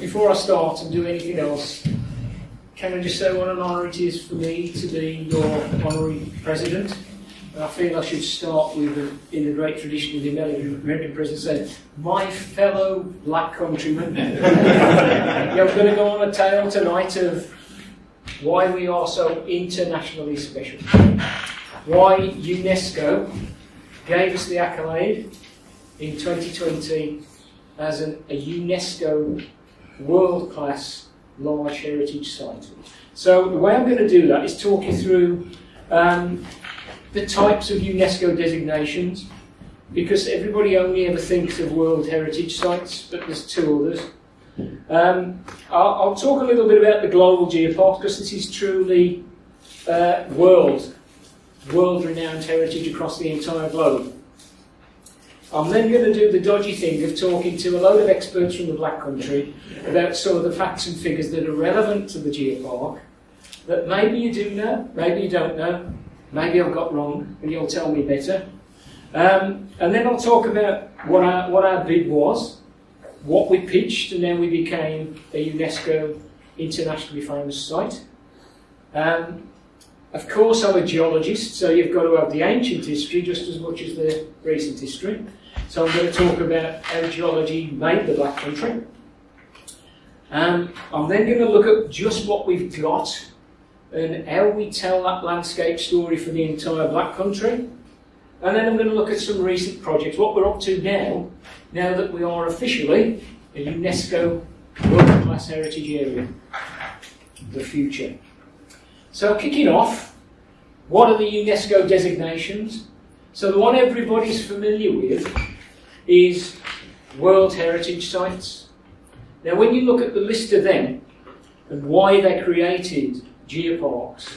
before I start and do anything else, can I just say what an honour it is for me to be your honorary president? And I feel I should start with, the, in the great tradition of the American, president, saying, my fellow black countrymen. I'm going to go on a tale tonight of why we are so internationally special. Why UNESCO gave us the accolade in 2020 as an, a UNESCO world class large heritage site. So, the way I'm going to do that is talk you through um, the types of UNESCO designations, because everybody only ever thinks of World Heritage Sites, but there's two others. Um, I'll, I'll, talk a little bit about the global geopark because this is truly uh, world, world renowned heritage across the entire globe. I'm then going to do the dodgy thing of talking to a load of experts from the Black Country about some of the facts and figures that are relevant to the geopark that maybe you do know, maybe you don't know, maybe I've got wrong, and you'll tell me better. Um, and then I'll talk about what our, what our bid was, what we pitched, and then we became a UNESCO internationally famous site. Um, of course, I'm a geologist, so you've got to have the ancient history just as much as the recent history. So I'm going to talk about how geology made the Black Country. Um, I'm then going to look at just what we've got and how we tell that landscape story for the entire Black Country. And then I'm going to look at some recent projects, what we're up to now, now that we are officially a UNESCO World Class Heritage Area, the future. So, kicking off, what are the UNESCO designations? So, the one everybody's familiar with is World Heritage Sites. Now, when you look at the list of them and why they created geoparks,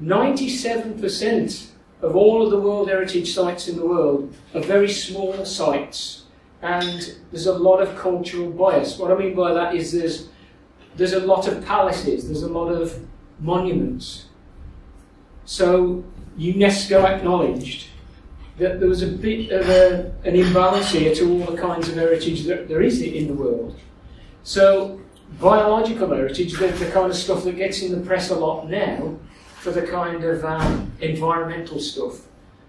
97% of all of the World Heritage Sites in the world are very small sites, and there's a lot of cultural bias. What I mean by that is there's, there's a lot of palaces, there's a lot of monuments. So, UNESCO acknowledged that there was a bit of a, an imbalance here to all the kinds of heritage that there is in the world. So, biological heritage, the, the kind of stuff that gets in the press a lot now, for the kind of um, environmental stuff,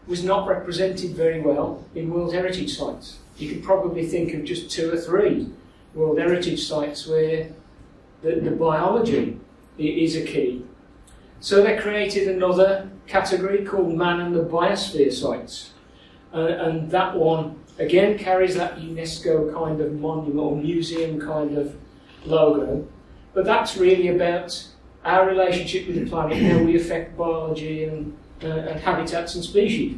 was not represented very well in World Heritage sites. You could probably think of just two or three World Heritage sites where the, the biology is a key. So they created another category called Man and the Biosphere sites. Uh, and that one, again, carries that UNESCO kind of monument or museum kind of logo. But that's really about our relationship with the planet, how we affect biology and, uh, and habitats and species.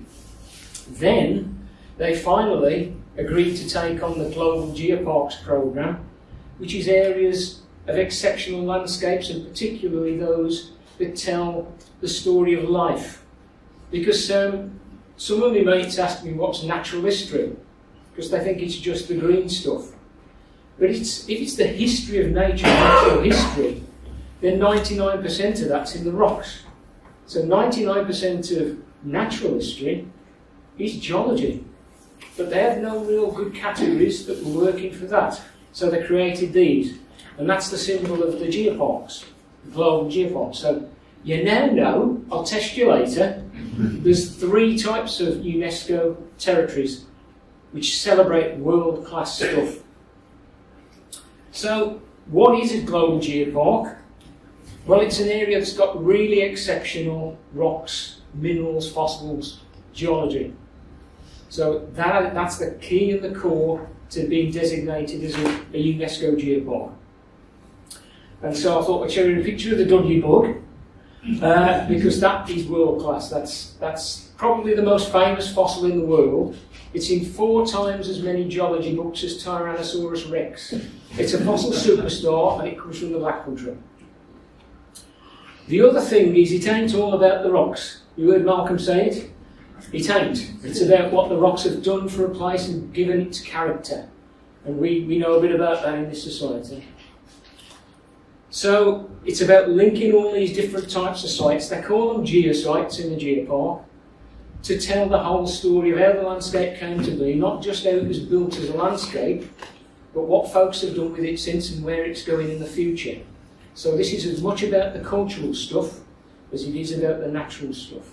Then they finally agreed to take on the Global Geoparks Programme, which is areas of exceptional landscapes and particularly those that tell the story of life. Because um, some of my mates ask me what's natural history, because they think it's just the green stuff. But it's, if it's the history of nature, natural history, then 99% of that's in the rocks. So 99% of natural history is geology. But they have no real good categories that were working for that. So they created these. And that's the symbol of the geoparks, the global geoparks. So you now know, I'll test you later, there's three types of UNESCO territories which celebrate world class stuff. So, what is a global geopark? Well, it's an area that's got really exceptional rocks, minerals, fossils, geology. So that, that's the key and the core to being designated as a, a UNESCO geopark. And so I thought I'd show you a picture of the Dudley bug, uh, because that is world class. That's, that's probably the most famous fossil in the world. It's in four times as many geology books as Tyrannosaurus rex. It's a fossil superstar and it comes from the Black Country. The other thing is, it ain't all about the rocks. You heard Malcolm say it? It ain't. It's about what the rocks have done for a place and given its character. And we, we know a bit about that in this society. So it's about linking all these different types of sites. They call them geosites in the geopark to tell the whole story of how the landscape came to be, not just how it was built as a landscape, but what folks have done with it since and where it's going in the future. So this is as much about the cultural stuff as it is about the natural stuff.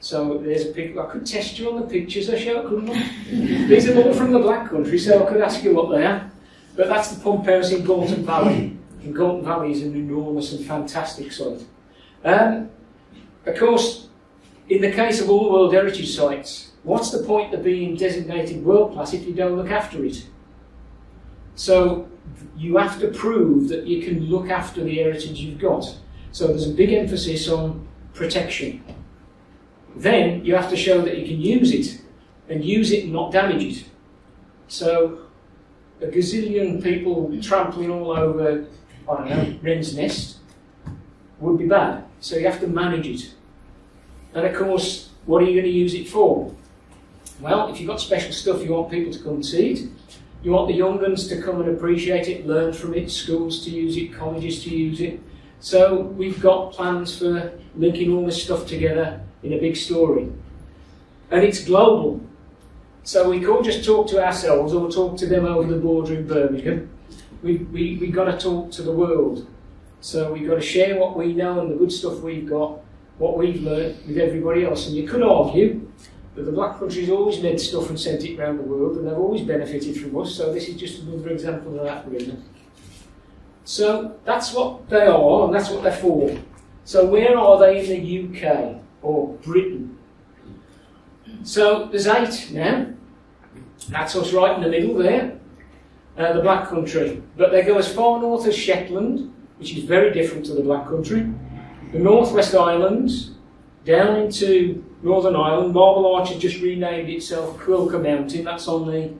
So there's a picture. I could test you on the pictures I showed, couldn't I? These are all from the Black Country, so I could ask you what they are. But that's the pump house in Galton Valley. And Galton Valley is an enormous and fantastic site. Um, of course, in the case of all World Heritage Sites, what's the point of being designated world class if you don't look after it? So you have to prove that you can look after the heritage you've got. So there's a big emphasis on protection. Then you have to show that you can use it and use it and not damage it. So a gazillion people trampling all over, I don't know, Wren's Nest would be bad. So you have to manage it. And of course, what are you going to use it for? Well, if you've got special stuff, you want people to come and see it. You want the young ones to come and appreciate it, learn from it, schools to use it, colleges to use it. So we've got plans for linking all this stuff together in a big story. And it's global. So we can't just talk to ourselves or talk to them over the border in Birmingham. We, we, we've got to talk to the world. So we've got to share what we know and the good stuff we've got, what we've learned with everybody else. And you could argue that the Black Country's always made stuff and sent it around the world and they've always benefited from us. So this is just another example of that, really. So that's what they are and that's what they're for. So where are they in the UK or Britain? So there's eight now. That's us right in the middle there, uh, the Black Country. But they go as far north as Shetland, which is very different to the Black Country, the Northwest Islands, down into Northern Ireland. Marble Arch has just renamed itself Cuilcagh Mountain, that's on the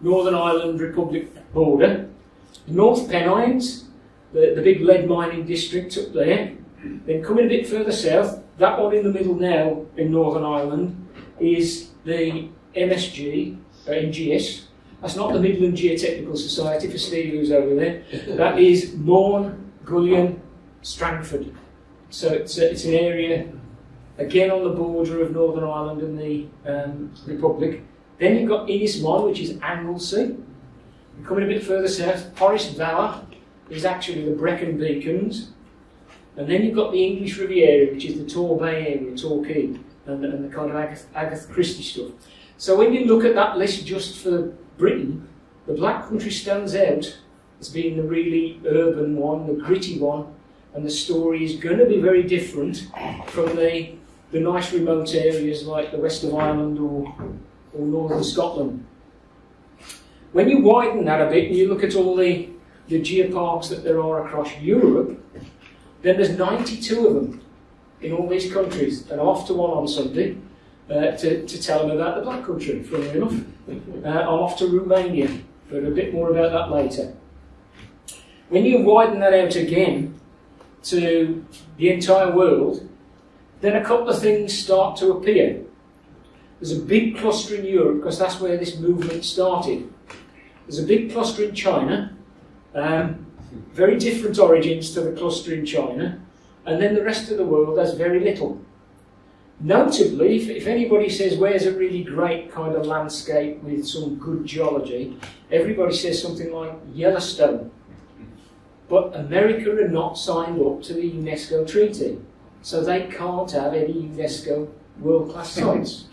Northern Ireland Republic border. The North Pennines, the, the big lead mining district up there. Then coming a bit further south, that one in the middle now in Northern Ireland is the MSG, uh, MGS. That's not the Midland Geotechnical Society for Steve who's over there. That is Mourne, Gullion, Strangford. So it's, it's an area, again on the border of Northern Ireland and the um, Republic. Then you've got Mon, which is Anglesey. Coming a bit further south, Fforest Fawr is actually the Brecon Beacons. And then you've got the English Riviera, which is the Torbay area, Torquay, and, and the kind of Agatha, Agatha Christie stuff. So when you look at that list just for Britain, the Black Country stands out as being the really urban one, the gritty one, and the story is going to be very different from the, the nice remote areas like the west of Ireland or, or northern Scotland. When you widen that a bit and you look at all the, the geoparks that there are across Europe, then there's 92 of them in all these countries, and to one on Sunday uh, to, to tell them about the Black Country, funnily enough. Uh, I'm off to Romania, but a bit more about that later. When you widen that out again to the entire world, then a couple of things start to appear. There's a big cluster in Europe, because that's where this movement started. There's a big cluster in China, um, very different origins to the cluster in China, and then the rest of the world has very little. Notably, if, if, anybody says where's a really great kind of landscape with some good geology, everybody says something like Yellowstone. But America are not signed up to the UNESCO treaty, so they can't have any UNESCO world class sites.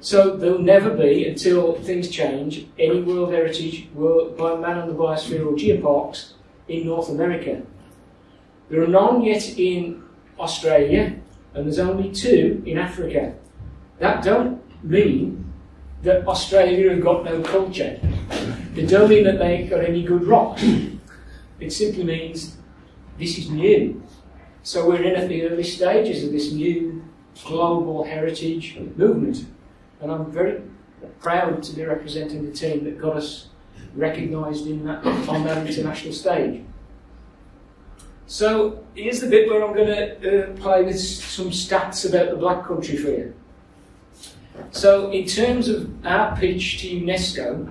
so there'll never be, until things change, any World Heritage, world, by Man on the Biosphere or geoparks in North America. There are none yet in Australia, and there's only two in Africa. That don't mean that Australia have got no culture. It don't mean that they've got any good rocks. It simply means this is new. So we're in at the early stages of this new global heritage movement. And I'm very proud to be representing the team that got us recognised in that, on that international stage. So here's the bit where I'm going to uh, play with some stats about the Black Country for you. So in terms of our pitch to UNESCO,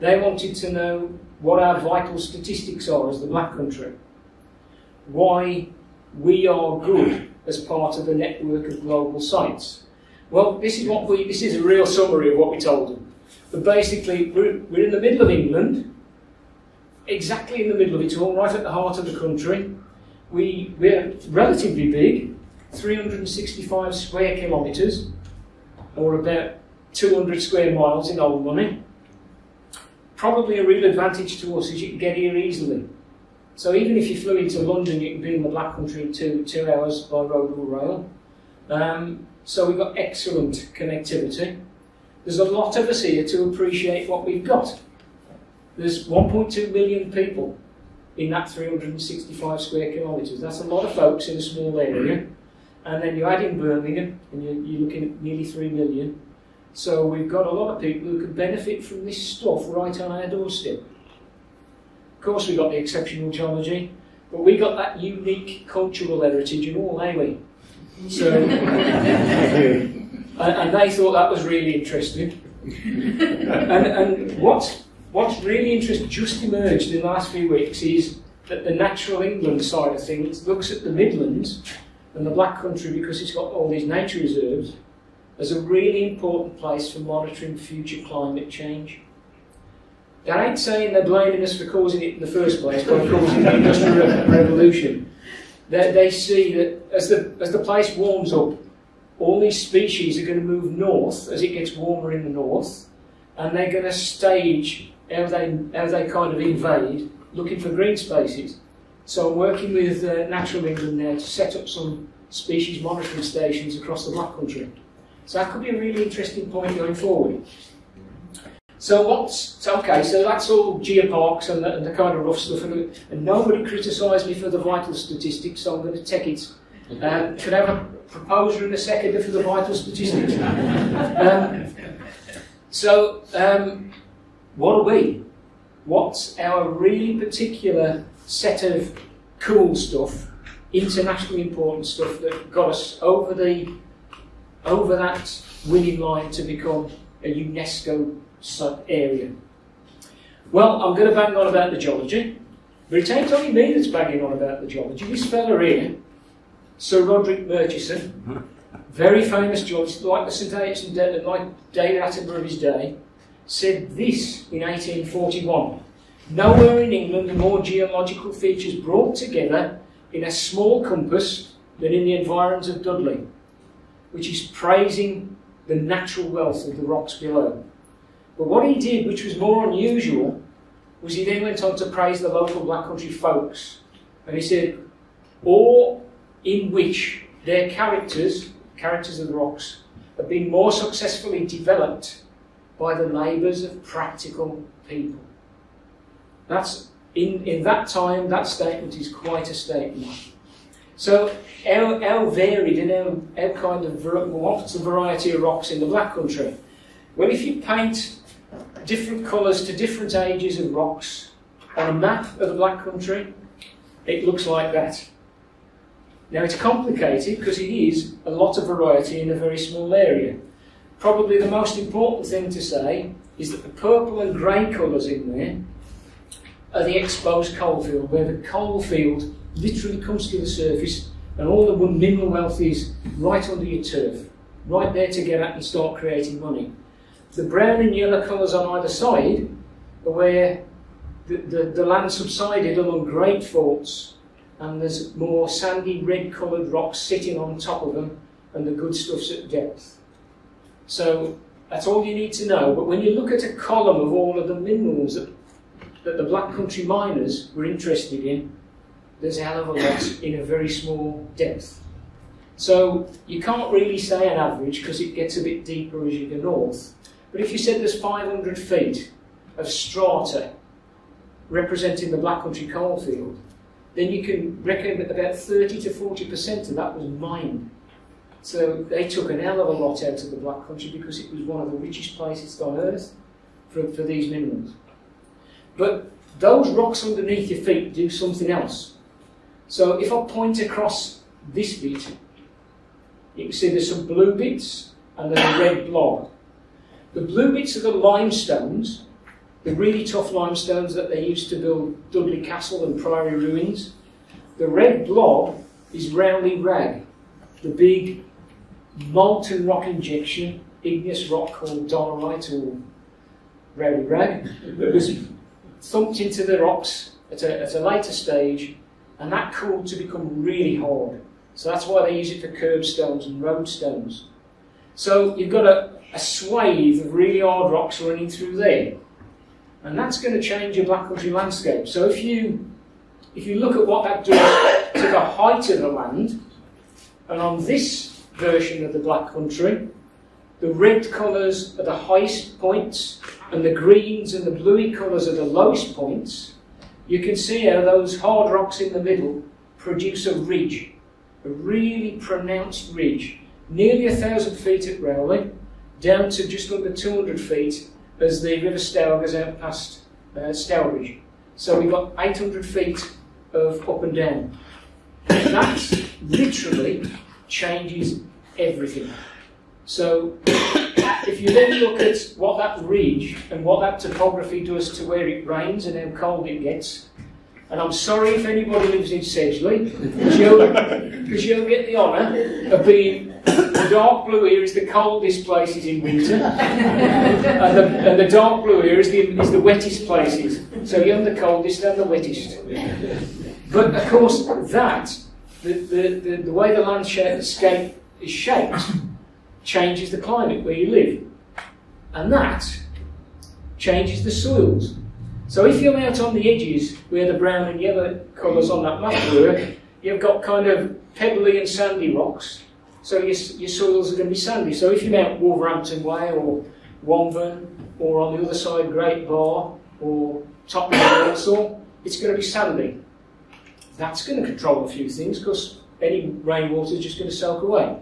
they wanted to know what our vital statistics are as the Black Country, why we are good as part of a network of global sites. Well, this is what we. This is a real summary of what we told them. But basically, we're, we're in the middle of England, exactly in the middle of it all, right at the heart of the country. We, we're relatively big, 365 square kilometres, or about 200 square miles in old money. Probably a real advantage to us is you can get here easily. So even if you flew into London, you can be in the Black Country in two, two hours by road or rail. Um, so we've got excellent connectivity. There's a lot of us here to appreciate what we've got. There's 1.2 million people in that 365 square kilometres. That's a lot of folks in a small area. Mm-hmm. And then you add in Birmingham, and you're, you're looking at nearly 3 million. So we've got a lot of people who can benefit from this stuff right on our doorstep. Of course, we've got the exceptional geology, but we've got that unique cultural heritage and all, ain't we? So, and, and, they thought that was really interesting. and, and what, what's really interesting, just emerged in the last few weeks, is that the natural England side of things looks at the Midlands and the Black Country because it's got all these nature reserves as a really important place for monitoring future climate change. That ain't saying they're blaming us for causing it in the first place by causing the Industrial Revolution. They, they see that as the, as the place warms up, all these species are going to move north as it gets warmer in the north, and they're going to stage how they, how they kind of invade, looking for green spaces. So I'm working with uh, Natural England now to set up some species monitoring stations across the Black Country. So that could be a really interesting point going forward. So what's so okay? So that's all geoparks and the, and the kind of rough stuff, and, and nobody criticised me for the vital statistics, so I'm going to take it. Um, could I have a proposer in a second for the vital statistics? um, so, um, what are we? What's our really particular set of cool stuff, internationally important stuff that got us over the over that winning line to become a UNESCO sub area. Well, I'm going to bang on about the geology, but it ain't only me that's banging on about the geology. This fella here, Sir Roderick Murchison, very famous geologist, like the St. Aidan and like David Attenborough of his day, said this in 1841. Nowhere in England are more geological features brought together in a small compass than in the environs of Dudley which is praising the natural wealth of the rocks below. But what he did, which was more unusual, was he then went on to praise the local Black Country folks. And he said, or in which their characters, characters of the rocks, have been more successfully developed by the labours of practical people. That's in, in that time, that statement is quite a statement. So how, varied and how kind of what's the variety of rocks in the Black Country? Well, if you paint different colours to different ages of rocks on a map of the Black Country, it looks like that. Now it's complicated because it is a lot of variety in a very small area. Probably the most important thing to say is that the purple and grey colours in there are the exposed coalfield, where the coalfield literally comes to the surface and all the mineral wealth is right under your turf, right there to get at and start creating money. The brown and yellow colours on either side are where the, the, the land subsided along great faults and there's more sandy red coloured rocks sitting on top of them and the good stuff's at depth. So that's all you need to know. But when you look at a column of all of the minerals that, that the Black Country miners were interested in, there's a hell of a lot in a very small depth. So you can't really say an average because it gets a bit deeper as you go north. But if you said there's 500 feet of strata representing the Black Country coalfield, then you can reckon that about 30 to 40% of that was mined. So they took an hell of a lot out of the Black Country because it was one of the richest places on earth for, for these minerals. But those rocks underneath your feet do something else. So if I point across this bit, you can see there's some blue bits and then a red blob. The blue bits are the limestones, the really tough limestones that they used to build Dudley Castle and Priory ruins. The red blob is Rowley Rag, the big molten rock injection, igneous rock called dolerite or Rowley Rag, that was thumped into the rocks at a, at a later stage, and that cooled to become really hard. So that's why they use it for curbstones and road stones. So you've got a, a swathe of really hard rocks running through there. And that's going to change your black country landscape. So if you if you look at what that does to the height of the land, and on this version of the black country, the red colours are the highest points, and the greens and the bluey colours are the lowest points, you can see how those hard rocks in the middle produce a ridge, a really pronounced ridge, nearly a thousand feet at Rowley, down to just under 200 feet as the River Stour goes out past uh, Stourbridge. So we've got 800 feet of up and down. That literally changes everything. So if you then look at what that ridge and what that topography does to where it rains and how cold it gets, and I'm sorry if anybody lives in Sedgley, because you'll, you'll get the honour of being the dark blue here is the coldest places in winter, and, the, and the dark blue here is the, is the wettest places. So you're the coldest and the wettest. But of course, that, the, the, the, the way the landscape is shaped, changes the climate where you live. And that changes the soils. So if you're out on the edges where the brown and yellow colours on that map work, you've got kind of pebbly and sandy rocks. So your, your soils are going to be sandy. So if you're out Wolverhampton Way or Wombourne or on the other side Great Barr or Tottenham Walsall, it's going to be sandy. That's going to control a few things because any rainwater is just going to soak away.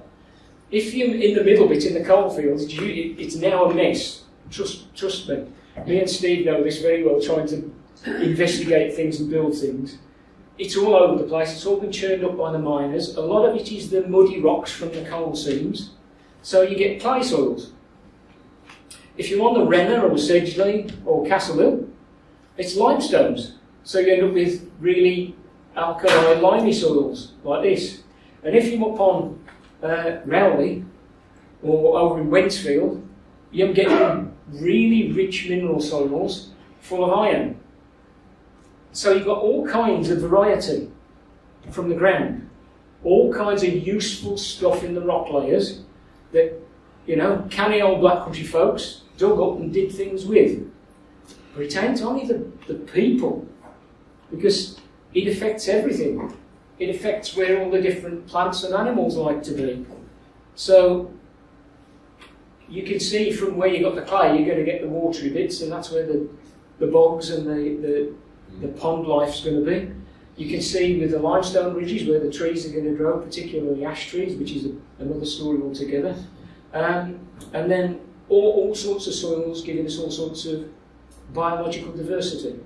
If you're in the middle bit in the coalfields, it's now a mess. Trust, trust me. Me and Steve know this very well, trying to investigate things and build things. It's all over the place. It's all been churned up by the miners. A lot of it is the muddy rocks from the coal seams. So you get clay soils. If you're on the Renner or Sedgley or Castle Hill, it's limestones. So you end up with really alkaline limey soils like this. And if you're up on uh, Rowley or over in Wednesfield, you're getting really rich mineral soils full of iron. So you've got all kinds of variety from the ground, all kinds of useful stuff in the rock layers that, you know, canny old black country folks dug up and did things with. But it ain't only the, the people, because it affects everything it affects where all the different plants and animals like to be. So you can see from where you got the clay, you're going to get the watery bits, and that's where the, the bogs and the, the, the pond life's going to be. You can see with the limestone ridges where the trees are going to grow, particularly ash trees, which is a, another story altogether. Um, and then all, all sorts of soils giving us all sorts of biological diversity.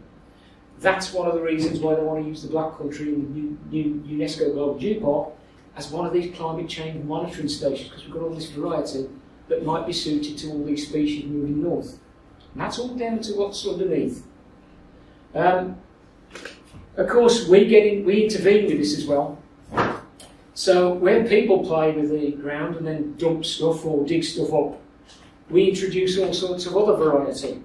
That's one of the reasons why they want to use the Black Country and the new UNESCO Global Geopark as one of these climate change monitoring stations because we've got all this variety that might be suited to all these species moving north. And that's all down to what's underneath. Um, of course, we get in, we intervene with this as well. So when people play with the ground and then dump stuff or dig stuff up, we introduce all sorts of other variety.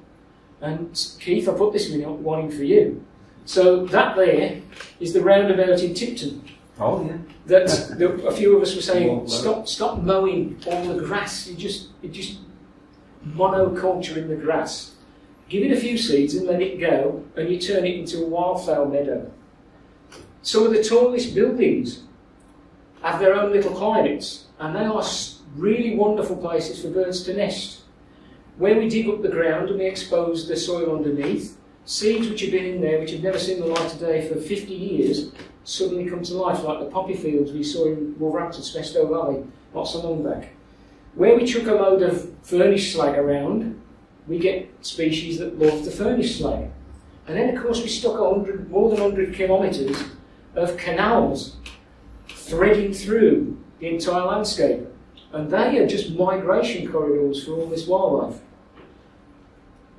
And Keith, I put this one in for you. So that there is the roundabout in Tipton. Oh yeah. That the, a few of us were saying, stop, stop mowing all the grass. You just, you just monoculture in the grass. Give it a few seeds and let it go, and you turn it into a wildflower meadow. Some of the tallest buildings have their own little climates, and they are really wonderful places for birds to nest. Where we dig up the ground and we expose the soil underneath, seeds which have been in there, which have never seen the light of day for 50 years, suddenly come to life, like the poppy fields we saw in Wolverhampton, Smestow Valley, not so long back. Where we chuck a load of furnace slag around, we get species that love the furnace slag. And then, of course, we stuck 100, more than 100 kilometres of canals threading through the entire landscape. And they are just migration corridors for all this wildlife.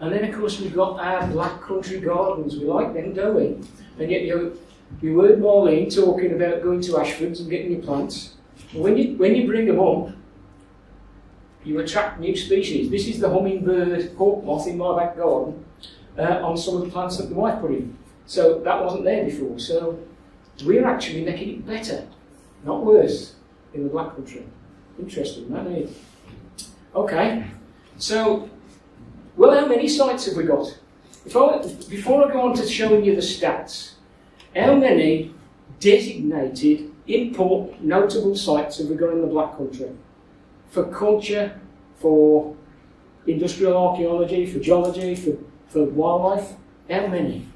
And then, of course, we've got our black country gardens. We like them, don't we? And yet, you, you heard Marlene talking about going to Ashfords and getting your plants. when you, when you bring them up, you attract new species. This is the hummingbird hawk moth in my back garden uh, on some of the plants that the wife put in. So that wasn't there before. So we're actually making it better, not worse, in the black country. Interesting, that is. Okay, so, well, how many sites have we got? I, before I go on to showing you the stats, how many designated important notable sites have we got in the Black Country? For culture, for industrial archaeology, for geology, for, for wildlife? How many?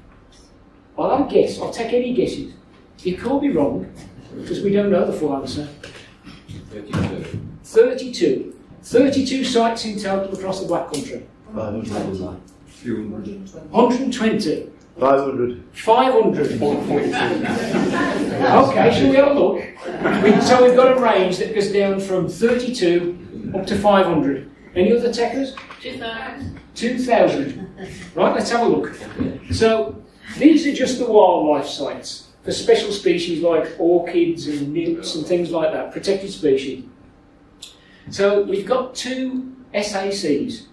Well, I'll guess. I'll take any guesses. You can't be wrong, because we don't know the full answer. 32. 32. 32 sites in total across the Black Country. 120. 500. 500. okay, shall we have a look? We, so we've got a range that goes down from 32 up to 500. Any other takers? 2,000. 2,000. Right, let's have a look. So these are just the wildlife sites for special species like orchids and nymphs and things like that, protected species. So we've got two SACs.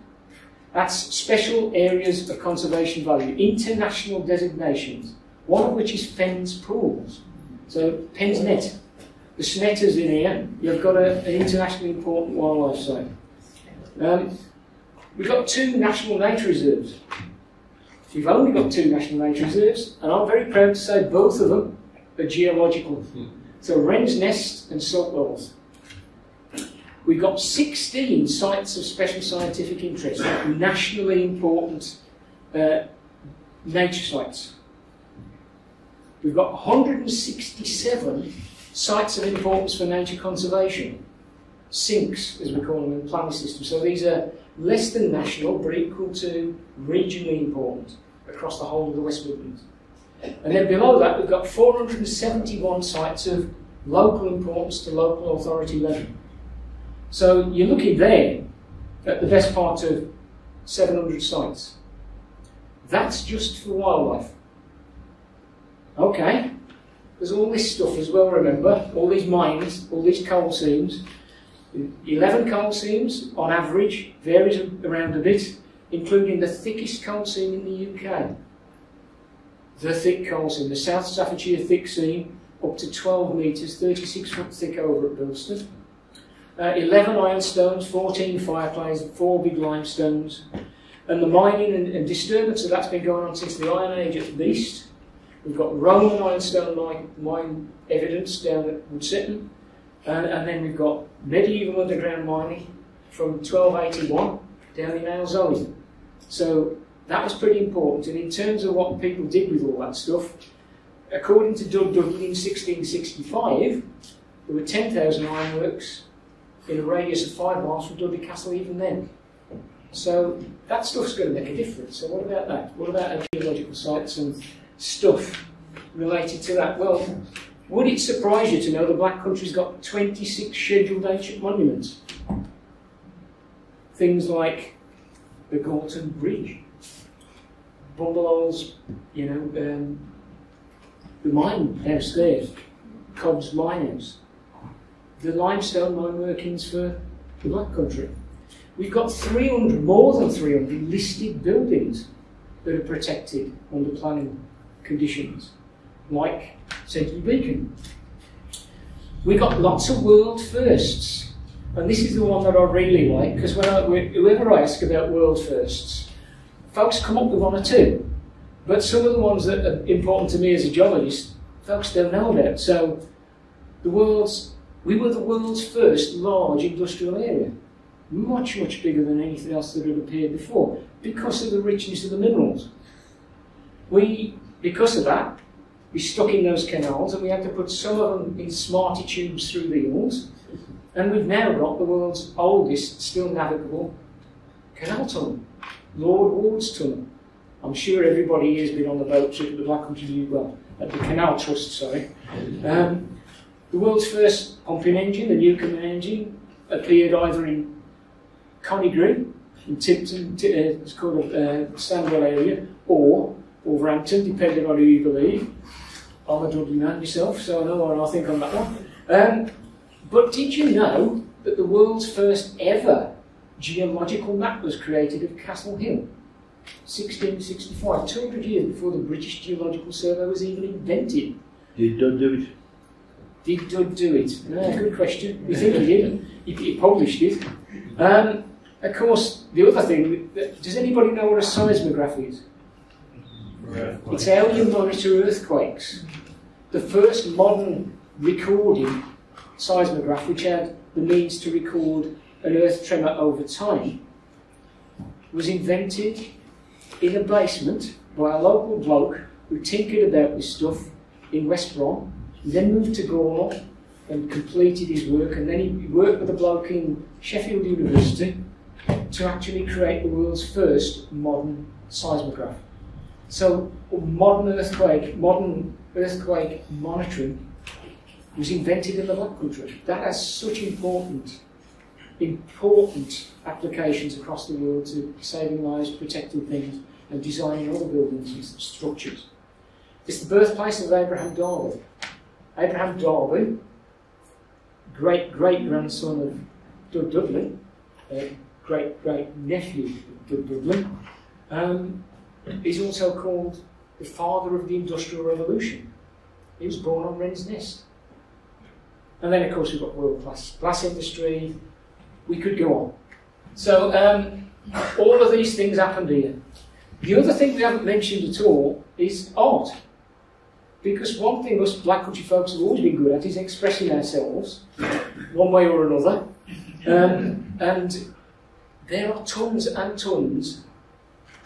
That's Special Areas of Conservation Value, international designations, one of which is Fens Pools. So Pensnett. The Snetters in here, you've got a, an internationally important wildlife site. Um, we've got two national nature reserves. You've only got two national nature reserves, and I'm very proud to say both of them are geological. So Wren's Nest and Saltwells. We've got 16 sites of special scientific interest, nationally important uh, nature sites. We've got 167 sites of importance for nature conservation, SINCs, as we call them in the planning system. So these are less than national, but equal to regionally important across the whole of the West Midlands. And then below that, we've got 471 sites of local importance to local authority level. So you're looking there at the best part of 700 sites. That's just for wildlife. Okay, there's all this stuff as well, remember? All these mines, all these coal seams. 11 coal seams on average, varies around a bit, including the thickest coal seam in the UK. The thick coal seam, the South Staffordshire thick seam, up to 12 metres, 36 foot thick over at Bilston. Uh, 11 ironstones, 14 fireclays, 4 big limestones. And the mining and, and, disturbance of that's been going on since the Iron Age at least. We've got Roman ironstone mine, evidence down at Woodsetton. And, and, then we've got medieval underground mining from 1281 down in Aylzoe. So that was pretty important. And in terms of what people did with all that stuff, according to Dud Dudley in 1665, there were 10,000 ironworks in a radius of five miles from Dudley Castle even then. So that stuff's going to make a difference. So what about that? What about archaeological sites and stuff related to that? Well, would it surprise you to know the Black Country's got 26 scheduled ancient monuments? Things like the Galton Bridge, Bungalows, you know, um, the mine there, Cobb's Mine House, the limestone mine workings for the Black Country. We've got 300, more than 300 listed buildings that are protected under planning conditions, like Sedgley Beacon. We've got lots of world firsts, and this is the one that I really like because when whoever I ask about world firsts, folks come up with one or two, but some of the ones that are important to me as a geologist, folks don't know about. So, the world's we were the world's first large industrial area, much, much bigger than anything else that had appeared before, because of the richness of the minerals. We, because of that, we stuck in those canals and we had to put some of them in smarty tubes through the hills. And we've now got the world's oldest, still navigable canal tunnel, Lord Ward's Tunnel. I'm sure everybody here has been on the boat trip at the Black Country, well, at the Canal Trust, sorry. Um, the world's first pumping engine, the Newcomen engine, appeared either in Coneygre, in Tipton, uh, it's called a uh, Stanwell area, or Wolverhampton, depending on who you believe. I'm a Dudley man myself, so I know what I think on that one. Um, but did you know that the world's first ever geological map was created of Castle Hill. 1665, 200 years before the British Geological Survey was even invented. Did Dud do it? Did Dud do it? Good question. We think he did. He, he published it. Um, of course, the other thing, does anybody know what a seismograph is? It's how you monitor earthquakes. The first modern recording seismograph, which had the means to record an earth tremor over time, was invented in a basement by a local bloke who tinkered about with stuff in West Brom, then moved to Gornal and completed his work, and then he worked with a bloke in Sheffield University to actually create the world's first modern seismograph. So modern earthquake, modern earthquake monitoring was invented in the Black Country. That has such important, important applications across the world to saving lives, protecting things, and designing other buildings and structures. It's the birthplace of Abraham Darby. Abraham Darby, great great grandson of Dud Dudley, uh, great great nephew of Dud Dudley, um, is also called the father of the Industrial Revolution. He was born on Wren's Nest. And then, of course, we've got world class glass industry. We could go on. So, um, all of these things happened here. The other thing we haven't mentioned at all is art. Because one thing us black country folks have always been good at is expressing ourselves, one way or another. Um, and there are tons and tons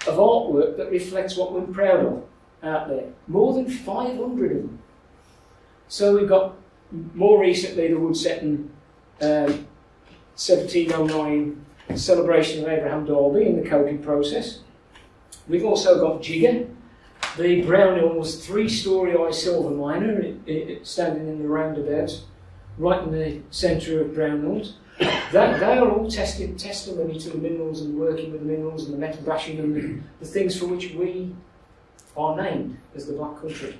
of artwork that reflects what we're proud of out there. More than 500 of them. So we've got more recently the Woodsetton um, 1709 celebration of Abraham Darby in the coking process. We've also got Jigger, the Brownhills three-storey eye silver miner it, it, standing in the roundabout right in the centre of Brownhills. That, they are all testing, testimony to the minerals and working with the minerals and the metal bashing and the, the things for which we are named as the Black Country.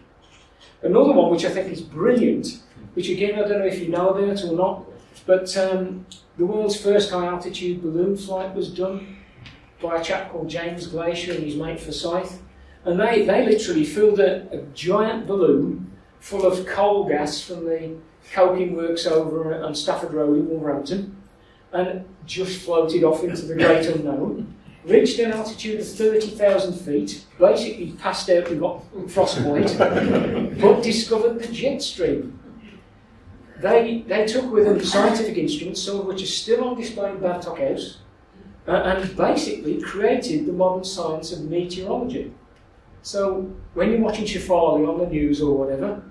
Another one which I think is brilliant, which again I don't know if you know about or not, but um, the world's first high altitude balloon flight was done by a chap called James Glaisher and his mate Forsyth. And they, they literally filled a, a giant balloon full of coal gas from the coking works over on Stafford Road in Wolverhampton and just floated off into the great unknown. Reached an altitude of 30,000 feet, basically passed out and got frostbite, but discovered the jet stream. They, they took with them scientific instruments, some of which are still on display in Bantock House, uh, and basically created the modern science of meteorology. So when you're watching Shefali on the news or whatever,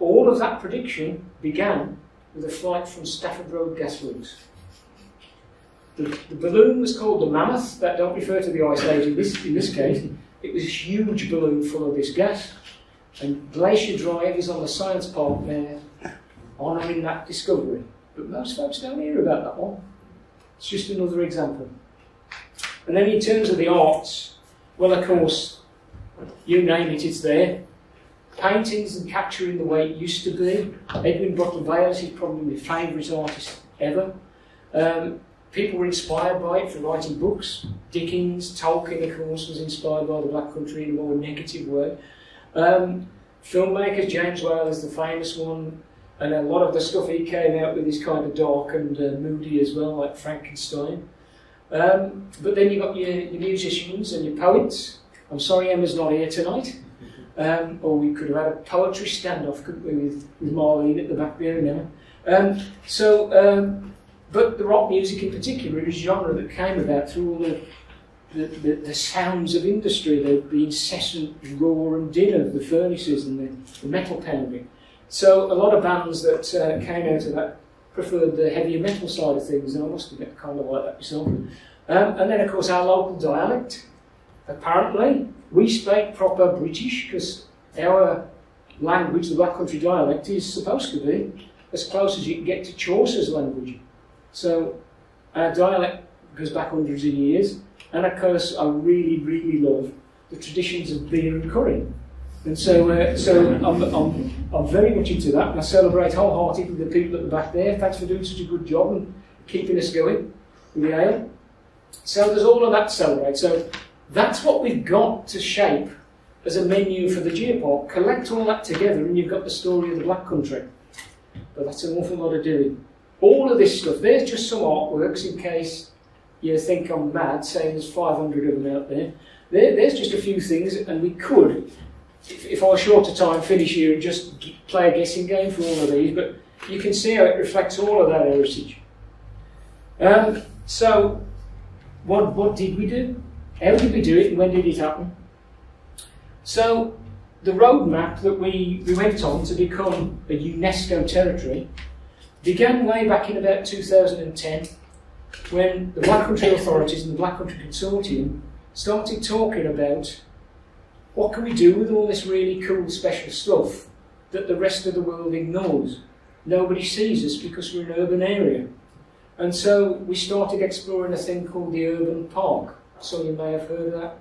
all of that prediction began with a flight from Stafford Road Gasworks. The, the balloon was called the Mammoth, that don't refer to the ice age in this, in this case. It was a huge balloon full of this gas, and Glaisher Drive is on the science park there, honouring that discovery. But most folks don't hear about that one. It's just another example. And then in terms of the arts, well, of course, you name it, it's there. Paintings and capturing the way it used to be. Edwin Butler Bayliss is probably my favourite artist ever. Um, people were inspired by it for writing books. Dickens, Tolkien, of course, was inspired by the Black Country in a more negative way. Um, filmmakers, James Whale is the famous one, and a lot of the stuff he came out with is kind of dark and uh, moody as well, like Frankenstein. Um, but then you've got your, your musicians and your poets. I'm sorry Emma's not here tonight. Um, or we could have had a poetry standoff, couldn't we, with, with Marlene at the back there and Emma. Um, so, um, but the rock music in particular is a genre that came about through all the, the, the, the sounds of industry, the, the incessant roar and din of the furnaces and the, the metal pounding. So a lot of bands that uh, came out of that preferred the heavier metal side of things, and I must admit, kind of like that myself. Um, and then, of course, our local dialect. Apparently, we speak proper British because our language, the Black Country dialect, is supposed to be as close as you can get to Chaucer's language. So our dialect goes back hundreds of years, and of course, I really, really love the traditions of beer and curry. And so, uh, so I'm, I'm, I'm very much into that, and I celebrate wholeheartedly the people at the back there. Thanks for doing such a good job and keeping us going. with the ale. So there's all of that to celebrate. So that's what we've got to shape as a menu for the Geopark. Collect all that together and you've got the story of the Black Country. But that's an awful lot of doing. All of this stuff, there's just some artworks in case you think I'm mad saying there's 500 of them out there. there there's just a few things, and we could, if, if I was short of time, finish here and just play a guessing game for all of these, but you can see how it reflects all of that heritage. Um, so, what, what did we do? How did we do it and when did it happen? So, the roadmap that we, we went on to become a UNESCO territory began way back in about 2010 when the Black Country authorities and the Black Country Consortium started talking about what can we do with all this really cool special stuff that the rest of the world ignores. Nobody sees us because we're an urban area. And so we started exploring a thing called the urban park. So you may have heard of that.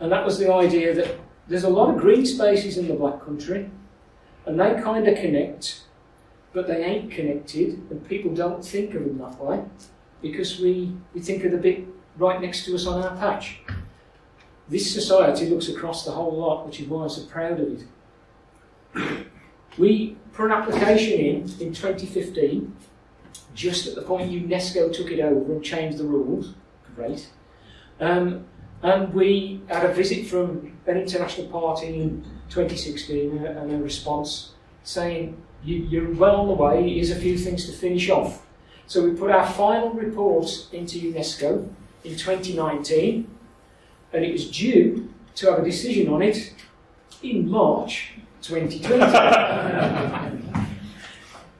And that was the idea that there's a lot of green spaces in the Black Country, and they kind of connect, but they ain't connected, and people don't think of them that way because we, we think of the bit right next to us on our patch. This society looks across the whole lot, which is why I'm so proud of it. We put an application in in 2015, just at the point UNESCO took it over and changed the rules. Great. Um, and we had a visit from an international party in 2016 and a response saying, you, are well on the way, here's a few things to finish off. So we put our final report into UNESCO in 2019, and it was due to have a decision on it in March 2020.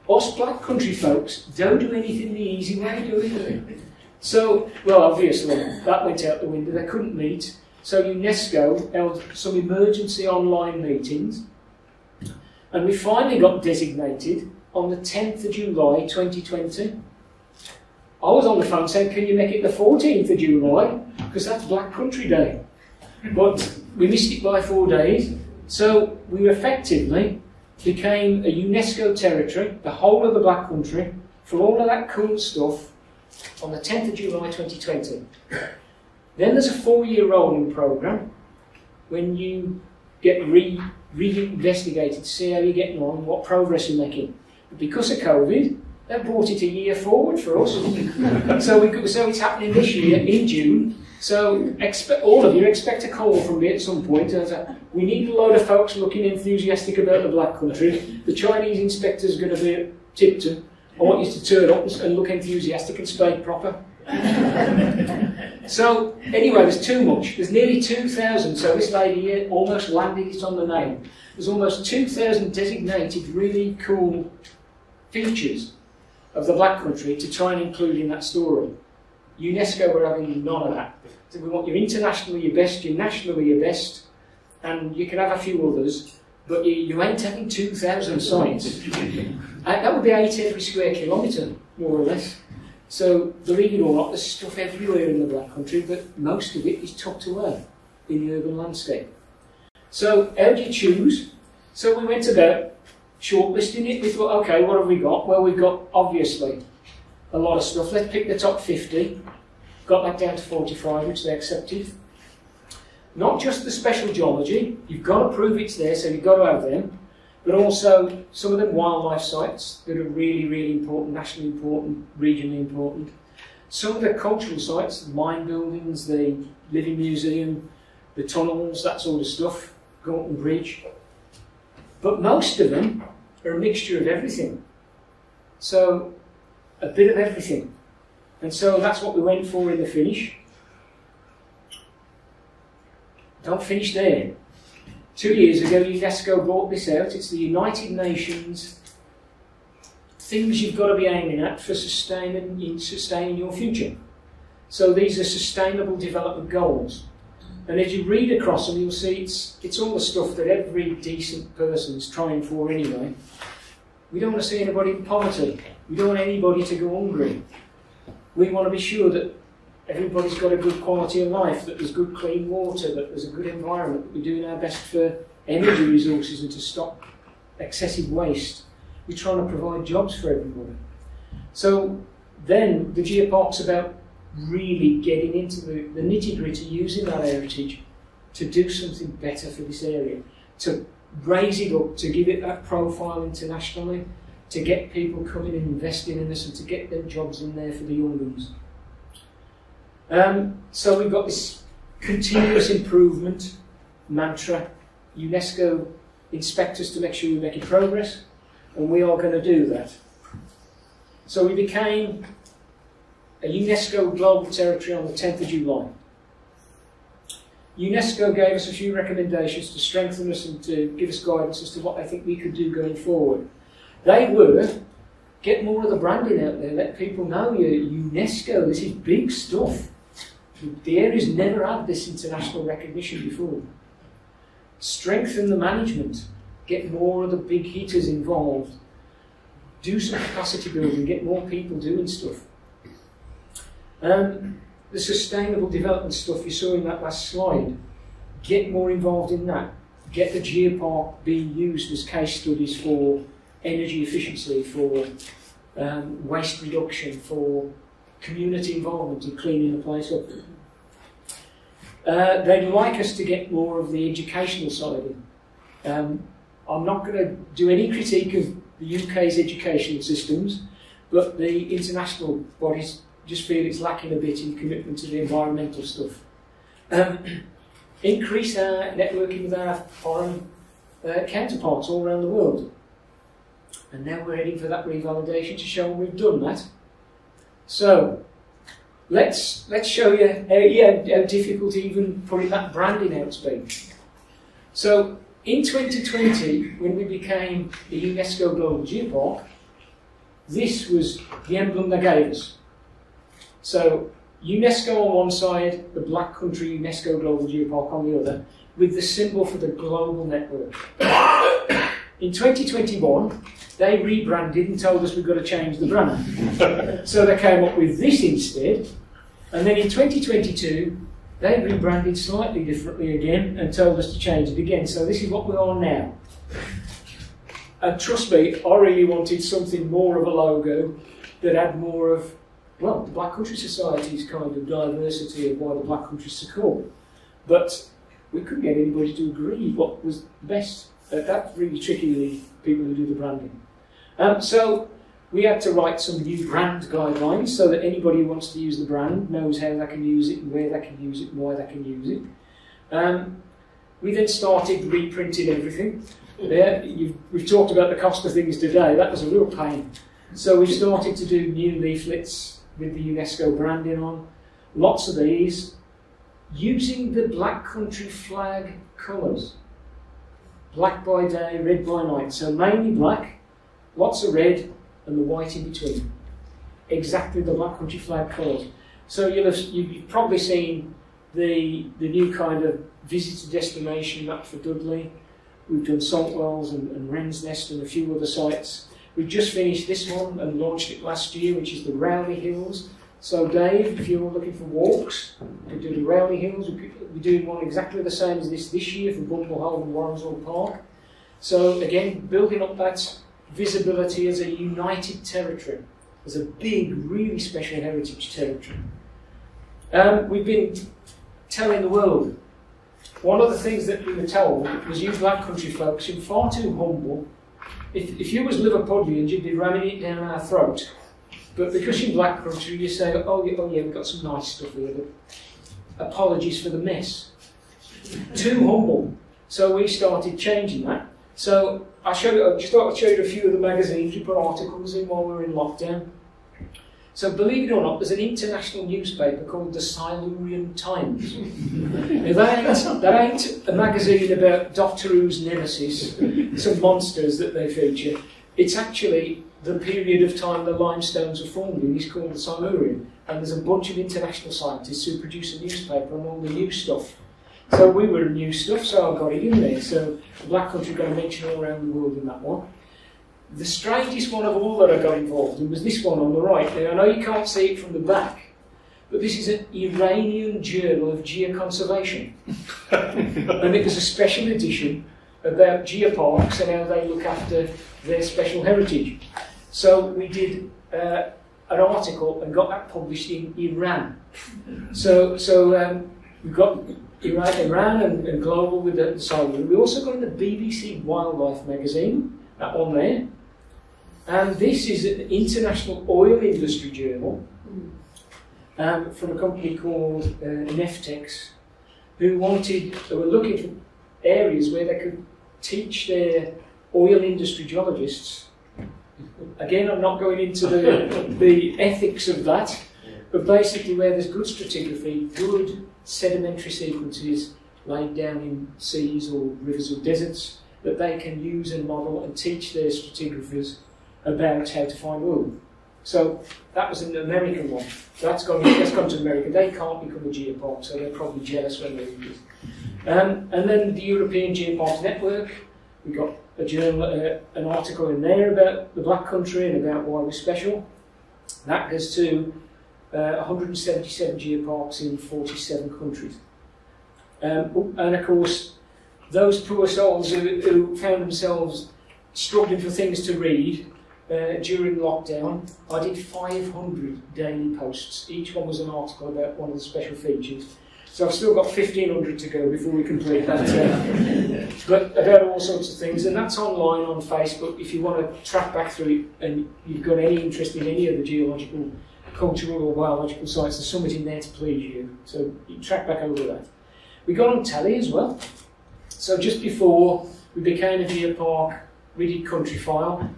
Us black country folks don't do anything the easy way, do we? So, well, obviously, that went out the window. They couldn't meet. So UNESCO held some emergency online meetings, and we finally got designated on the 10th of July 2020 I was on the phone saying, can you make it the 14th of July? Because that's Black Country Day. But we missed it by four days. So we effectively became a UNESCO territory, the whole of the Black Country, for all of that cool stuff on the 10th of July 2020. Then there's a four-year rolling programme when you get re reinvestigated to see how you're getting on, what progress you're making. But because of COVID, they brought it a year forward for us. so, we, so it's happening this year in June. So expect, all of you expect a call from me at some point. A, we need a load of folks looking enthusiastic about the Black Country. The Chinese inspector is going to be at Tipton. I want you to turn up and look enthusiastic and speak proper. so anyway, there's too much. There's nearly 2,000. So this lady here almost landed it on the name. There's almost 2,000 designated really cool features of the Black Country to try and include in that story. UNESCO were having none of that. So we want your internationally your best, your nationally your best, and you can have a few others, but you, you ain't having 2,000 sites. that would be eight every square kilometre, more or less. So, believe it or not, there's stuff everywhere in the Black Country, but most of it is tucked away in the urban landscape. So, how do you choose? So, we went about shortlisting it. We thought, okay, what have we got? Well, we've got obviously a lot of stuff. Let's pick the top 50. Got that down to 45, which they accepted. Not just the special geology, you've got to prove it's there, so you've got to have them, but also some of them wildlife sites that are really, really important, nationally important, regionally important. Some of the cultural sites, the mine buildings, the living museum, the tunnels, that sort of stuff, Galton Bridge. But most of them are a mixture of everything. So, a bit of everything. And so that's what we went for in the finish. Don't finish there. Two years ago, UNESCO brought this out. It's the United Nations things you've got to be aiming at for sustaining, sustaining your future. So these are sustainable development goals. And as you read across them, you'll see it's, it's all the stuff that every decent person is trying for anyway. We don't want to see anybody in poverty. We don't want anybody to go hungry. We want to be sure that everybody's got a good quality of life, that there's good clean water, that there's a good environment, that we're doing our best for energy resources and to stop excessive waste. We're trying to provide jobs for everybody. So then the geopark's about really getting into the, the nitty gritty, using that heritage to do something better for this area, to raise it up, to give it that profile internationally, to get people coming and investing in this, and to get them jobs in there for the young ones. Um, so we've got this continuous improvement mantra. UNESCO inspect us to make sure we're making progress, and we are going to do that. So we became a UNESCO Global Territory on the 10th of July. UNESCO gave us a few recommendations to strengthen us and to give us guidance as to what they think we could do going forward. They were get more of the branding out there, let people know you're UNESCO, this is big stuff. The area's never had this international recognition before. Strengthen the management, get more of the big hitters involved, do some capacity building, get more people doing stuff. Um, the sustainable development stuff you saw in that last slide, get more involved in that. Get the geopark being used as case studies for energy efficiency, for um, waste reduction, for community involvement in cleaning the place up. Uh, they'd like us to get more of the educational side in. Um, I'm not going to do any critique of the UK's educational systems, but the international bodies just feel it's lacking a bit in commitment to the environmental stuff. Um, increase our networking with our foreign uh, counterparts all around the world. And now we're heading for that revalidation to show we've done that. So, let's let's show you how, yeah, how difficult even putting that branding out's been. So, in 2020, when we became the UNESCO Global Geopark, this was the emblem they gave us. So UNESCO on one side, the Black Country UNESCO Global Geopark on the other, with the symbol for the global network. In 2021, they rebranded and told us we've got to change the brand. so they came up with this instead. And then in 2022, they rebranded slightly differently again and told us to change it again. So this is what we are now. And trust me, I really wanted something more of a logo that had more of well, the Black Country Society's kind of diversity of why the Black Country's so cool. But we couldn't get anybody to agree what was best. Uh, that's really tricky, people who do the branding. Um, so we had to write some new brand guidelines so that anybody who wants to use the brand knows how they can use it, where they can use it, why they can use it. Um, we then started reprinting everything. Yeah, we've talked about the cost of things today. That was a real pain. So we started to do new leaflets with the UNESCO branding on. Lots of these using the Black Country flag colours. Black by day, red by night. So mainly black, lots of red, and the white in between. Exactly the Black Country flag colours. So you'll have, you've probably seen the, the new kind of visitor destination map for Dudley. We've done Saltwells and, and Wren's Nest and a few other sites. We've just finished this one and launched it last year, which is the Rowley Hills. So, Dave, if you're looking for walks, to do the Rowley Hills. We're doing one exactly the same as this this year for Bumble Hole and Warrens Hall Park. So, again, building up that visibility as a united territory, as a big, really special heritage territory. Um, we've been telling the world. One of the things that we were told was you black country folks, you're far too humble if, if you was Liverpudlians, you'd be ramming it down our throat. But because you're black country, you say, oh yeah, oh yeah, we've got some nice stuff here, but apologies for the mess. Too humble. So we started changing that. So I showed, I just thought I'd show you a few of the magazines we put articles in while we were in lockdown. So believe it or not, there's an international newspaper called the Silurian Times. that, ain't, that ain't a magazine about Doctor Who's nemesis, some monsters that they feature. It's actually the period of time the limestones were formed in. It's called the Silurian. And there's a bunch of international scientists who produce a newspaper on all the new stuff. So we were new stuff, so I got it in there. So the Black Country got a mention all around the world in that one. The strangest one of all that I got involved in was this one on the right. Now, I know you can't see it from the back, but this is an Iranian Journal of Geoconservation. and it was a special edition about geoparks and how they look after their special heritage. So we did uh, an article and got that published in Iran. So, so um, we got Iran, and, and Global with the side. We also got in the BBC Wildlife magazine, that one there. And this is an international oil industry journal um, from a company called uh, Neftex, who wanted, they were looking for areas where they could teach their oil industry geologists. Again, I'm not going into the, the ethics of that, but basically where there's good stratigraphy, good sedimentary sequences laid down in seas or rivers or deserts that they can use and model and teach their stratigraphers about how to find oil. So that was an American one. So that's gone, that's gone to America. They can't become a geopark, so they're probably jealous when they do this. Um, and then the European Geoparks Network, We've got a journal, uh, an article in there about the Black Country and about why we're special. That goes to uh, 177 geoparks in 47 countries. Um, and of course, those poor souls who, who found themselves struggling for things to read uh, during lockdown, I did 500 daily posts. Each one was an article about one of the special features. So I've still got 1,500 to go before we complete that. Uh, but about all sorts of things, and that's online on Facebook. If you want to track back through it and you've got any interest in any of the geological, cultural, or biological sites, there's something in there to please you. So you track back over that. We got on telly as well. So just before we became a geopark, we did Countryfile.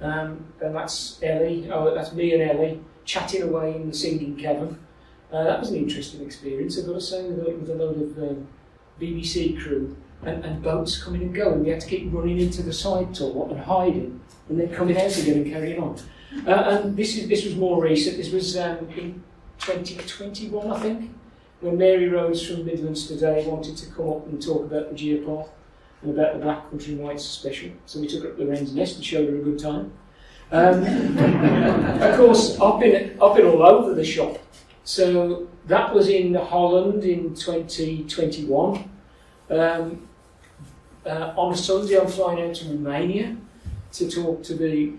Um, and that's Ellie, oh, that's me and Ellie chatting away in the singing cabin. Uh, that was an interesting experience, I've got to say, with, a load of um, BBC crew and, and, boats coming and going. We had to keep running into the side door and hiding, and then coming out again and carrying on. Uh, and this is this was more recent. This was um, in 2021, I think, when Mary Rhodes from Midlands Today wanted to come up and talk about the geopark and about the Black Country Whites special. So we took her up the Wren's Nest and showed her a good time. Um, of course, I've been, I've been all over the shop. So that was in Holland in 2021. Um, uh, on Sunday, I'm flying out to Romania to talk to the,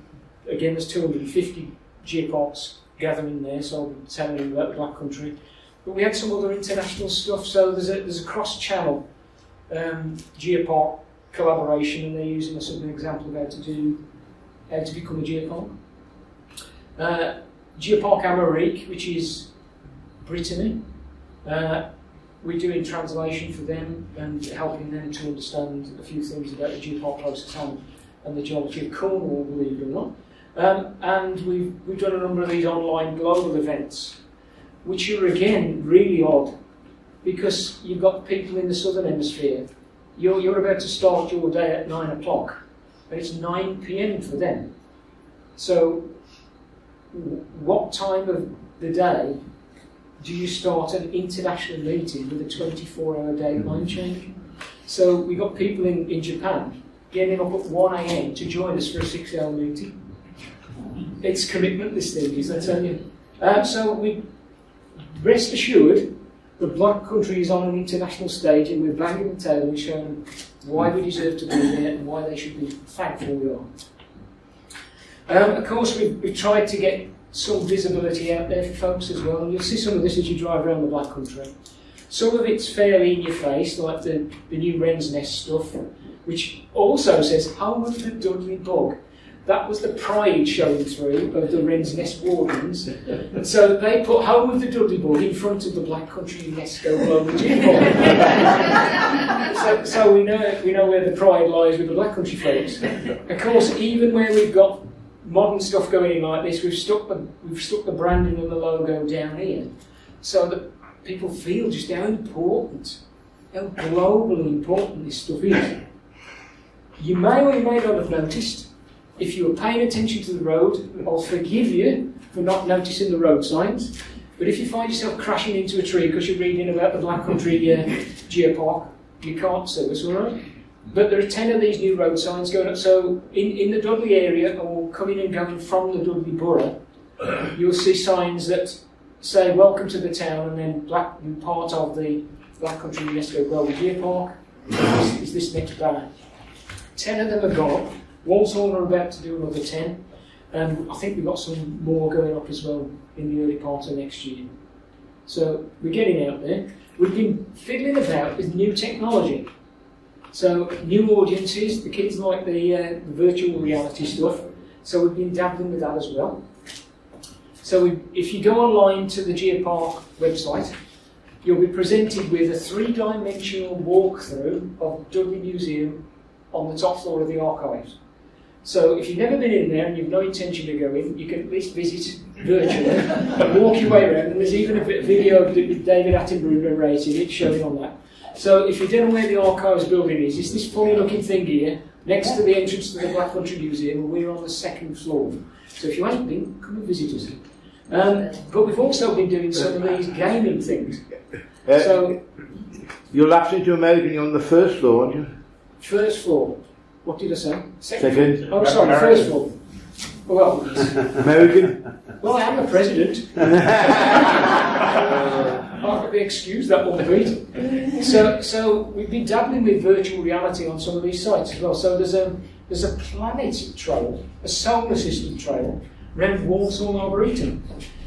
again, there's 250 geoparks gathering there, so I'll be telling you about the Black Country. But we had some other international stuff, so there's a, there's a cross channel um, Geopark collaboration, and they're using us as an example of how to do how to become a Geopark. Uh, Geopark Armorique, which is Brittany, uh, we're doing translation for them and helping them to understand a few things about the geopark process and, and the geology of Cornwall, believe it or not. Um, and we've, we've done a number of these online global events, which are again really odd because you've got people in the southern hemisphere. You're, you're about to start your day at 9 o'clock, but it's 9 pm for them. So, what time of the day do you start an international meeting with a 24 hour day time change? So, we got people in, in Japan getting up at 1 am to join us for a six hour meeting. It's commitment, this thing is, I tell you. Uh, so, we rest assured the Black Country is on an international stage and we're banging the table and showing them why we deserve to be there and why they should be thankful we are. Um, of course, we've, we've tried to get some visibility out there for folks as well, and you'll see some of this as you drive around the Black Country. Some of it's fairly in your face, like the, the new Wren's Nest stuff, which also says, oh, home of the Dudley Bug that was the pride showing through of the Wren's Nest Wardens. And so they put Home of the Dudley Bug in front of the Black Country UNESCO Global Geopark. so, so we know we know where the pride lies with the Black Country folks. Of course, even where we've got modern stuff going in like this, we've stuck the we've stuck the branding and the logo down here, so that people feel just how important, how globally important this stuff is. You may or you may not have noticed if you were paying attention to the road, I'll forgive you for not noticing the road signs. But if you find yourself crashing into a tree because you're reading about the Black Country uh, Geopark, you can't sue us, all right? But there are 10 of these new road signs going up. So in, in the Dudley area, or coming and going from the Dudley borough, you'll see signs that say, welcome to the town, and then black, part of the Black Country UNESCO Global Geopark is, is this next banner. 10 of them are gone. Walsall are about to do another 10. And I think we've got some more going up as well in the early part of next year. So we're getting out there. We've been fiddling about with new technology. So new audiences, the kids like the, uh, the virtual reality stuff. So we've been dabbling with that as well. So we, if you go online to the Geopark website, you'll be presented with a three-dimensional walkthrough of Dudley Museum on the top floor of the archives. So if you've never been in there and you've no intention to go in, you can at least visit virtually and walk your way around. And there's even a bit of video that David Attenborough narrated it showing on that. So if you don't know where the archives building is, it's this funny looking thing here, next to the entrance to the Black Country Museum, and we're on the second floor. So if you haven't been, come and visit us. Um, but we've also been doing some of these gaming things. Uh, So, You're lapsing to American, you're on the first floor, aren't you? first floor. What did I say? Second. Oh, sorry, first floor. Well, American? well, I am the president. Could be excused that one bit. So, so we've been dabbling with virtual reality on some of these sites as well. So there's a there's a planet trail, a solar system trail around Walsall Arboretum.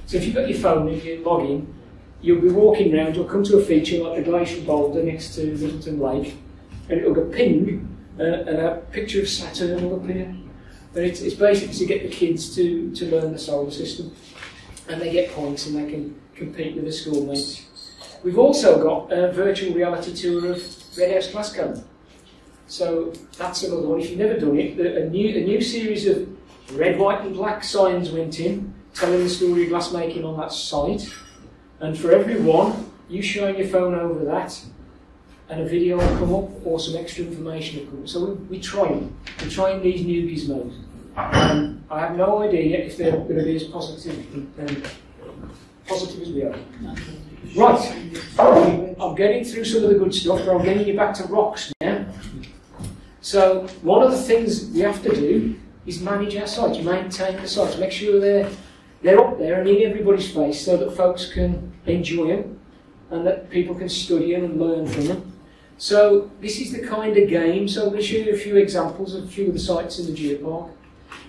So if you've got your phone and you log in, you'll be walking around. You'll come to a feature like the glacial boulder next to Littleton Lake, and it'll go ping, uh, and a picture of Saturn will appear. And it's, it's basically to get the kids to, to learn the solar system. And they get points and they can compete with the schoolmates. We've also got a virtual reality tour of Red House Glass Cone. So that's another one. If you've never done it, a new, a new series of red, white, and black signs went in telling the story of glassmaking on that site. And for every one, you shine your phone over that, and a video will come up or some extra information will come up. So we, we try them. We're trying these new gizmos. Um, I have no idea yet if they're going to be as positive, um, positive as we are. Right, I'm getting through some of the good stuff, but I'm getting you back to rocks now. So one of the things we have to do is manage our sites, maintain the sites, make sure they're they're up there and in everybody's face so that folks can enjoy them and that people can study them and learn from them. So this is the kind of game. So I'm going to show you a few examples of a few of the sites in the geopark.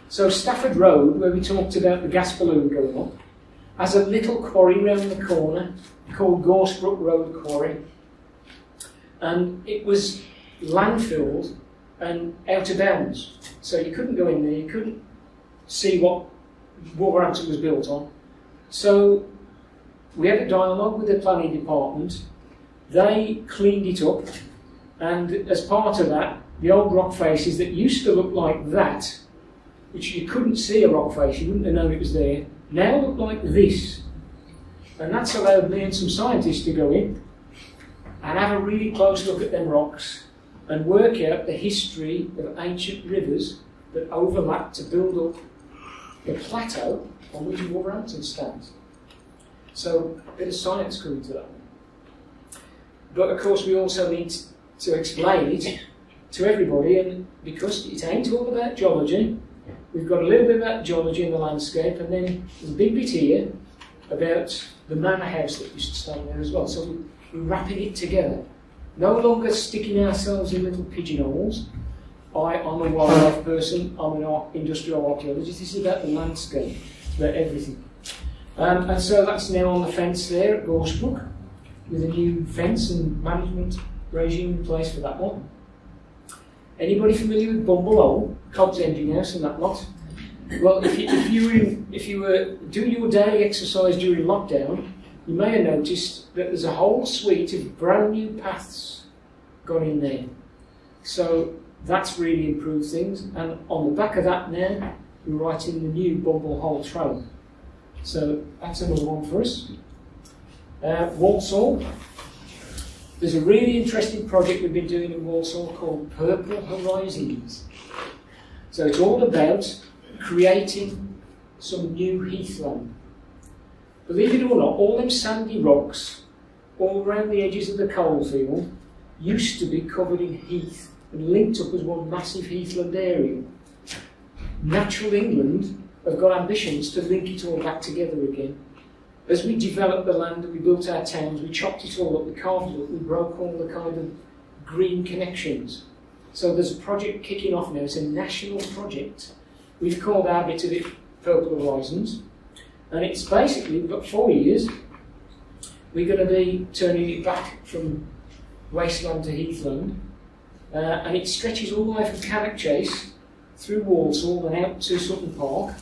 So Stafford Road, where we talked about the gas balloon going up, has a little quarry round the corner called Gorsebrook Road Quarry. And it was landfilled and out of bounds. So you couldn't go in there, you couldn't see what Wolverhampton was built on. So we had a dialogue with the planning department. They cleaned it up, and as part of that, the old rock faces that used to look like that, which you couldn't see a rock face, you wouldn't have known it was there, now look like this. And that's allowed me and some scientists to go in and have a really close look at them rocks and work out the history of ancient rivers that overlap to build up the plateau on which Wolverhampton stands. So a bit of science coming to that. But of course, we also need to explain it to everybody, and because it ain't all about geology, we've got a little bit about geology in the landscape, and then there's a big bit here about the manor house that used to stand there as well. So we- we're wrapping it together. No longer sticking ourselves in little pigeonholes. I, I'm a wildlife person, I'm an industrial archaeologist. This is about the landscape, it's about everything. Um, and so that's now on the fence there at Gorsebrook, with a new fence and management regime in place for that one. Anybody familiar with Bumble Cobb's Engine House and that lot? Well, if you, if you were if you were doing your daily exercise during lockdown, you may have noticed that there's a whole suite of brand new paths gone in there. So that's really improved things. And on the back of that now, we're writing the new Bumble Hole Trail. So that's another one for us. Uh, Walsall. There's a really interesting project we've been doing in Walsall called Purple Horizons. So it's all about creating some new heathland. Believe it or not, all them sandy rocks all around the edges of the coalfield used to be covered in heath and linked up as one massive heathland area. Natural England have got ambitions to link it all back together again. As we developed the land and we built our towns, we chopped it all up, we carved it up, we broke all the kind of green connections. So there's a project kicking off now, it's a national project. We've called our bit of it Purple Horizons, and it's basically we've got four years. We're going to be turning it back from wasteland to heathland, uh, and it stretches all the way from Cannock Chase through Walsall and out to Sutton Park.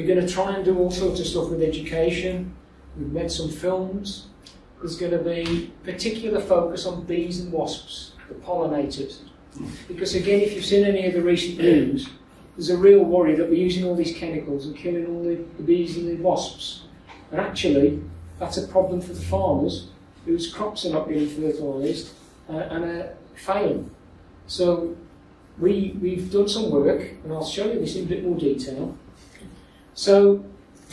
We're going to try and do all sorts of stuff with education. We've made some films. There's going to be particular focus on bees and wasps, the pollinators. Because again, if you've seen any of the recent news, there's a real worry that we're using all these chemicals and killing all the, the bees and the wasps. And actually, that's a problem for the farmers whose crops are not being fertilised uh, and are failing. So we, we've done some work, and I'll show you this in a bit more detail. So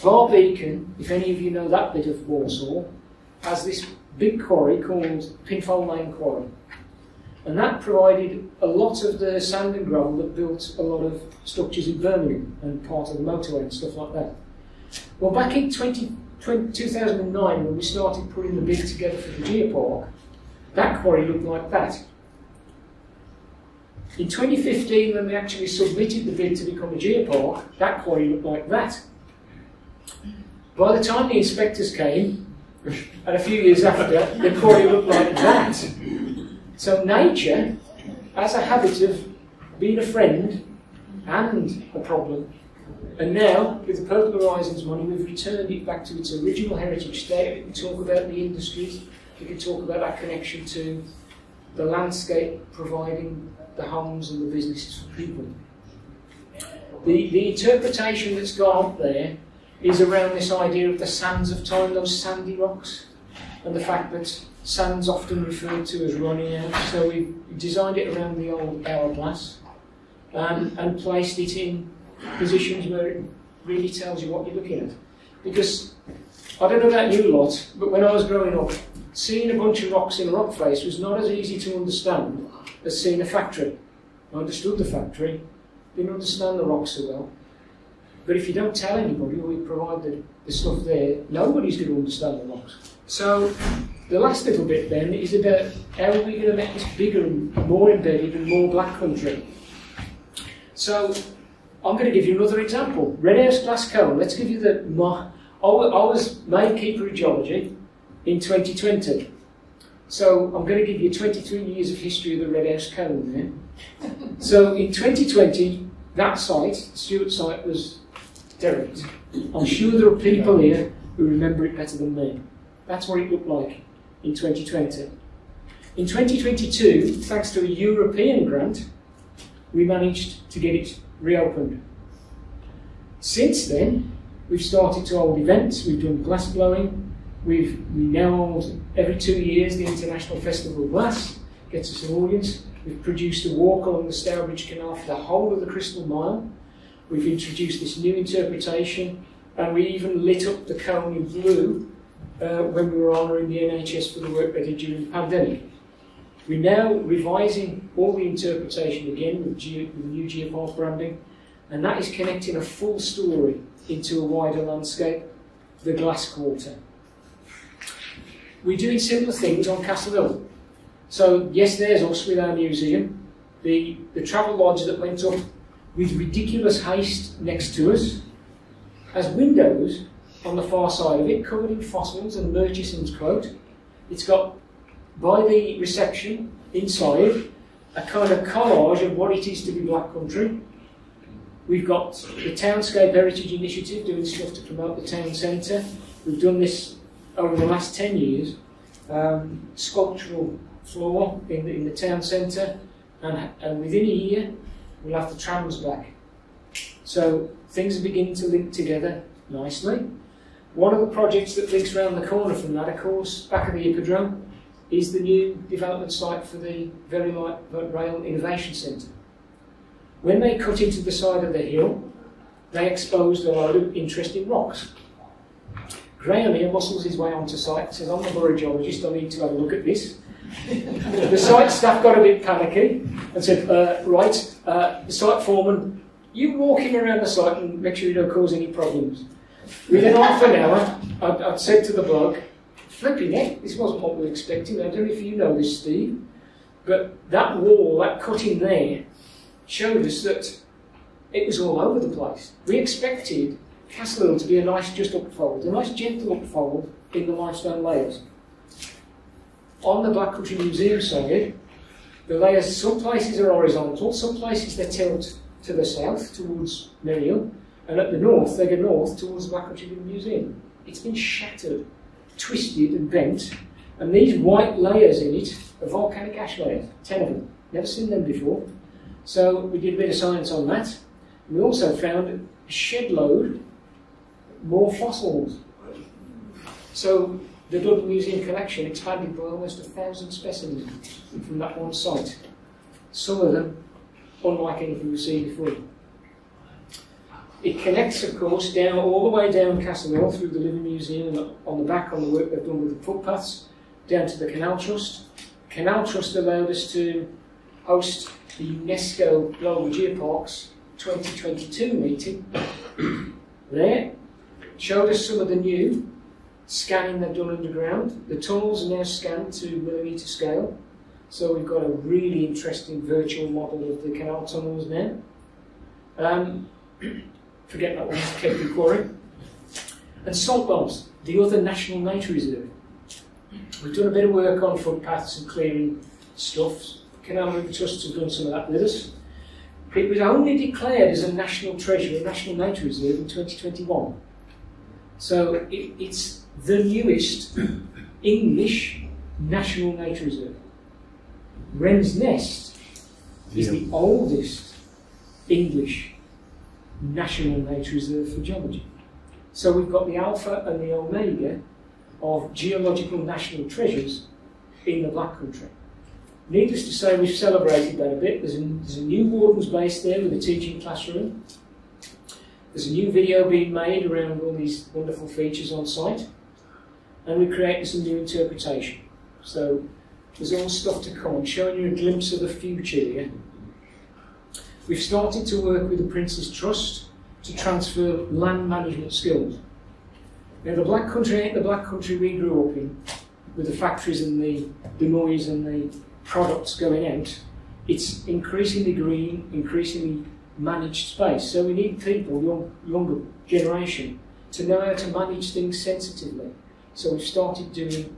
Barr Beacon, if any of you know that bit of Walsall, has this big quarry called Pinfold Lane Quarry. And that provided a lot of the sand and gravel that built a lot of structures in Birmingham and part of the motorway and stuff like that. Well, back in 20, 20, 2009, when we started putting the bid together for the geopark, that quarry looked like that. In 2015, when we actually submitted the bid to become a geopark, that quarry looked like that. By the time the inspectors came, and a few years after, the quarry looked like that. So nature has a habit of being a friend and a problem. And now, with the Purple Horizons money, we've returned it back to its original heritage state. We can talk about the industries, we can talk about that connection to the landscape providing the homes and the businesses for people. The, the interpretation that's gone up there is around this idea of the sands of time, those sandy rocks, and the fact that sand's often referred to as running out. So we designed it around the old hourglass um, and placed it in positions where it really tells you what you're looking at. Because I don't know about you a lot, but when I was growing up, seeing a bunch of rocks in a rock face was not as easy to understand as seeing a factory. Understood the factory, didn't understand the rocks so well. But if you don't tell anybody you provide the, the stuff there, nobody's going to understand the rocks. So the last little bit then is about how are we going to make this bigger and more embedded and more black country. So I'm going to give you another example. Red House Glass Cone. Let's give you the. I was main keeper of geology in 2020. So I'm going to give you 23 years of history of the Red House Cone there. so in 2020, that site, Stuart site, was derelict. I'm sure there are people here who remember it better than me. That's what it looked like in 2020. In 2022, thanks to a European grant, we managed to get it reopened. Since then, we've started to hold events, we've done glass blowing, we've we now hold every two years the International Festival of Glass, gets us an audience. We've produced a walk along the Stourbridge Canal for the whole of the Crystal Mile. We've introduced this new interpretation, and we even lit up the cone in blue uh, when we were honouring the NHS for the work they did during the pandemic. We're now revising all the interpretation again with, with new geopark branding, and that is connecting a full story into a wider landscape, the glass quarter. We're doing similar things on Castle Hill. So, yes, there's us with our museum, the, the travel lodge that went up with ridiculous haste next to us has windows on the far side of it covered in fossils and Murchison's quote. It's got, by the reception inside, a kind of collage of what it is to be black country. We've got the Townscape Heritage Initiative doing stuff to promote the town centre. We've done this over the last 10 years. Um, sculptural floor in the, in the town centre, and, and within a year, we'll have the trams back. So things are beginning to link together nicely. One of the projects that links around the corner from that, of course, back at the Hippodrome, is the new development site for the Very Light Rail Innovation Centre. When they cut into the side of the hill, they exposed a load of interesting rocks. Graham here muscles his way onto site and says, I'm a borough geologist, I need to have a look at this. the site staff got a bit panicky and said, uh, right, uh, site foreman, you walk him around the site and make sure you don't cause any problems. Within half an hour, I'd, I'd said to the bloke, flipping it, this wasn't what we were expecting. I don't know if you know this, Steve, but that wall, that cutting there, showed us that it was all over the place. We expected Castle to be a nice just upfold, a nice gentle upfold in the limestone layers. On the Black Country Museum side, the layers, some places are horizontal, some places they tilt to the south towards Merry Hill, and at the north they go north towards the Black Country Museum. It's been shattered, twisted and bent, and these white layers in it are volcanic ash layers, ten of them. Never seen them before. So we did a bit of science on that. We also found a shed load more fossils. So the Dudley Museum collection expanded by almost a thousand specimens from that one site. Some of them unlike anything we've seen before. It connects, of course, down all the way down Castle Hill through the Living Museum and on the back on the work they've done with the footpaths, down to the Canal Trust. Canal Trust allowed us to host the UNESCO Global Geoparks 2022 meeting there. Showed us some of the new scanning they've done underground. The tunnels are now scanned to millimetre scale. So we've got a really interesting virtual model of the canal tunnels now. Um, forget that one, Kepi Quarry. And Saltwells, the other national nature reserve. We've done a bit of work on footpaths and clearing stuff. Canal River Trusts have done some of that with us. It was only declared as a national treasure, a national nature reserve in 2021. So it, it's the newest English national nature reserve. Wren's Nest is the oldest English national nature reserve for geology. So we've got the alpha and the omega of geological national treasures in the Black Country. Needless to say, we've celebrated that a bit. There's a, there's a new Warden's base there with a teaching classroom. There's a new video being made around all these wonderful features on site. And we created some new interpretation. So there's all stuff to come. I'm showing you a glimpse of the future here. We've started to work with the Prince's Trust to transfer land management skills. Now, the black country ain't the black country we grew up in, with the factories and the, the noise and the products going out. It's increasingly green, increasingly managed space. So we need people, young, younger generation, to know how to manage things sensitively. So we've started doing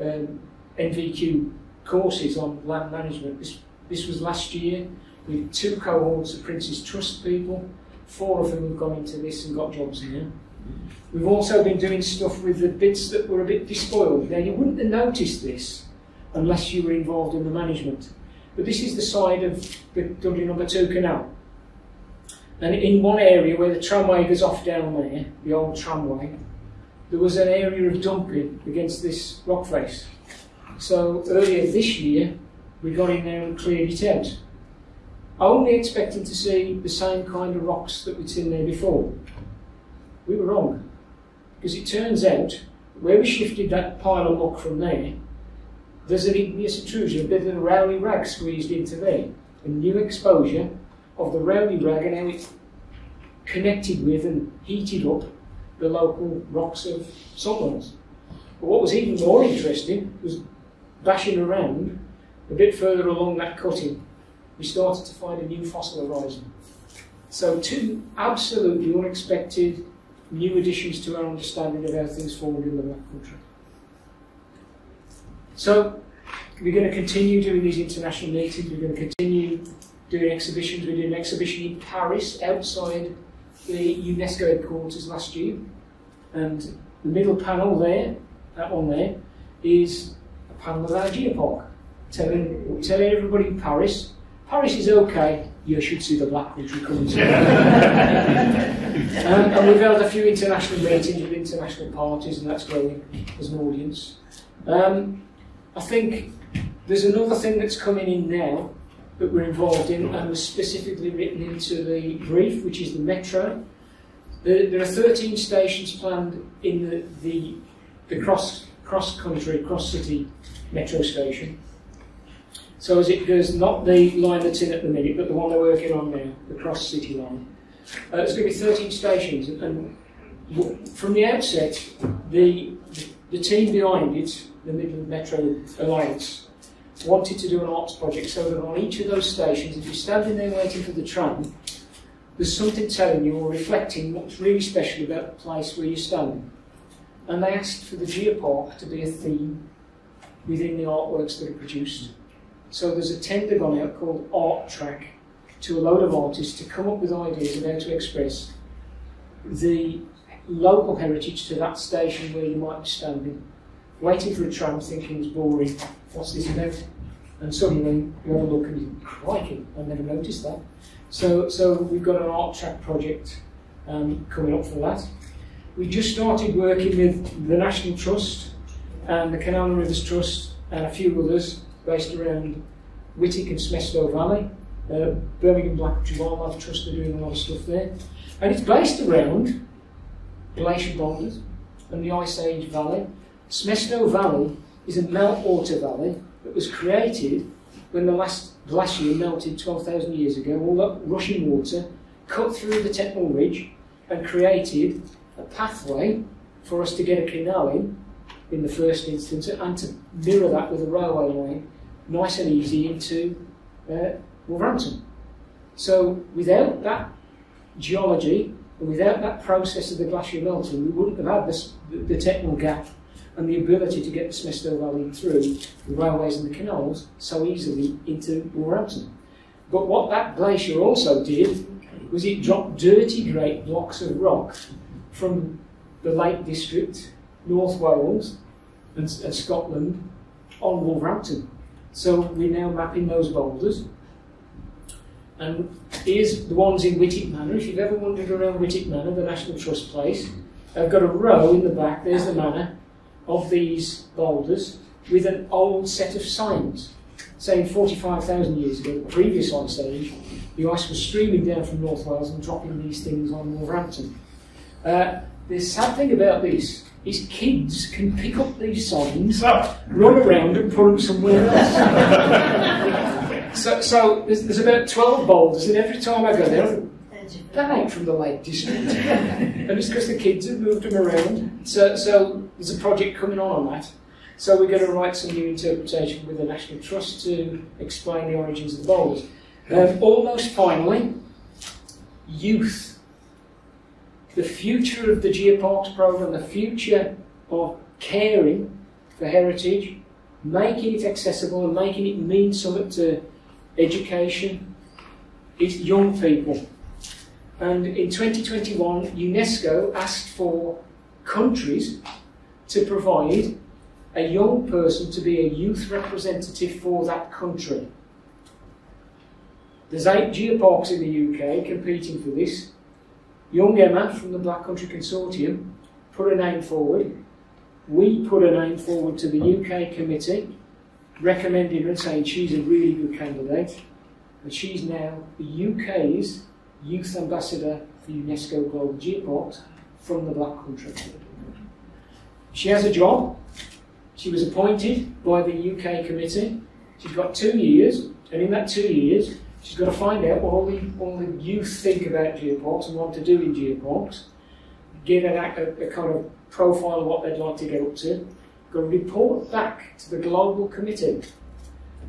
um, NVQ courses on land management. This, this was last year with two cohorts of Prince's Trust people. Four of them have gone into this and got jobs here. We've also been doing stuff with the bits that were a bit despoiled. Now, you wouldn't have noticed this unless you were involved in the management. But this is the side of the Dudley number two canal. And in one area where the tramway goes off down there, the old tramway, there was an area of dumping against this rock face. So earlier this year, we got in there and cleared it out. Only expecting to see the same kind of rocks that we'd seen there before. We were wrong. Because it turns out, where we shifted that pile of rock from there, there's an igneous intrusion, a bit of a Rowley rag squeezed into there. A new exposure of the rag and how it connected with and heated up the local rocks of Saltwells. But what was even more interesting was bashing around a bit further along that cutting, we started to find a new fossil horizon. So, two absolutely unexpected new additions to our understanding of how things formed in the Black Country. So, we're going to continue doing these international meetings, we're going to continue doing exhibitions. We did an exhibition in Paris outside the UNESCO headquarters last year, and the middle panel there, that one there, is a panel of our geopark, telling, telling everybody in Paris, Paris is okay, you should see the Black Country coming um, and we've held a few international meetings with international parties, and that's growing as an audience. Um, I think there's another thing that's coming in now that we're involved in, and was specifically written into the brief, which is the metro. There, there are 13 stations planned in the, the, the cross cross country, cross city metro station. So as it goes, not the line that's in at the minute, but the one they're working on now, the cross city line. Uh, there's going to be 13 stations, and from the outset, the the team behind it, the Midland Metro Alliance, wanted to do an arts project so that on each of those stations, if you're standing there waiting for the tram, there's something telling you or reflecting what's really special about the place where you're standing. And they asked for the geopark to be a theme within the artworks that are produced. So there's a tender gone out called Art Track to a load of artists to come up with ideas of how to express the local heritage to that station where you might be standing, waiting for a tram thinking it's boring, what's this about? And suddenly you have a look and you crikey, I never noticed that. So, so we've got an art track project um, coming up for that. We just started working with the National Trust and the Canal and Rivers Trust and a few others based around Wightwick and Smestow Valley. Uh, Birmingham Black Country Wildlife Trust are doing a lot of stuff there. And it's based around glacier boulders and the Ice Age Valley. Smestow Valley is a meltwater valley that was created when the last glacier melted 12,000 years ago. All that rushing water cut through the Tettenhall Ridge and created a pathway for us to get a canal in, in the first instance, and to mirror that with a railway line, nice and easy into uh, Wolverhampton. So without that geology, and without that process of the glacier melting, we wouldn't have had this, the, the Gap and the ability to get the Smestow Valley through the railways and the canals so easily into Wolverhampton. But what that glacier also did was it dropped dirty great blocks of rock from the Lake District, North Wales, and, and Scotland on Wolverhampton. So we're now mapping those boulders. And here's the ones in Wightwick Manor. If you've ever wandered around Wightwick Manor, the National Trust place, I've got a row in the back, there's the manor, of these boulders with an old set of signs saying 45,000 years ago, the previous ice age, the ice was streaming down from North Wales and dropping these things on Wolverhampton. Uh, the sad thing about this is kids can pick up these signs, run around and put them somewhere else. so, so there's, there's, about 12 boulders, and every time I go there, that ain't from the Lake District. and it's because the kids have moved them around. So, so there's a project coming on on that. So we're going to write some new interpretation with the National Trust to explain the origins of the boulders. Um, almost finally, youth. The future of the Geoparks programme, the future of caring for heritage, making it accessible and making it mean something to education, is young people. And in 2021, UNESCO asked for countries to provide a young person to be a youth representative for that country. There's eight geoparks in the UK competing for this. Young Emma from the Black Country Consortium put a name forward. We put a name forward to the UK committee, recommending her and saying she's a really good candidate. And she's now the UK's youth ambassador for UNESCO Global Geoparks from the Black Country. She has a job. She was appointed by the UK committee. She's got two years, and in that two years, she's got to find out what all the, all the youth think about geoparks and want to do in geoparks, give a, a, a kind of profile of what they'd like to get up to, to report back to the global committee.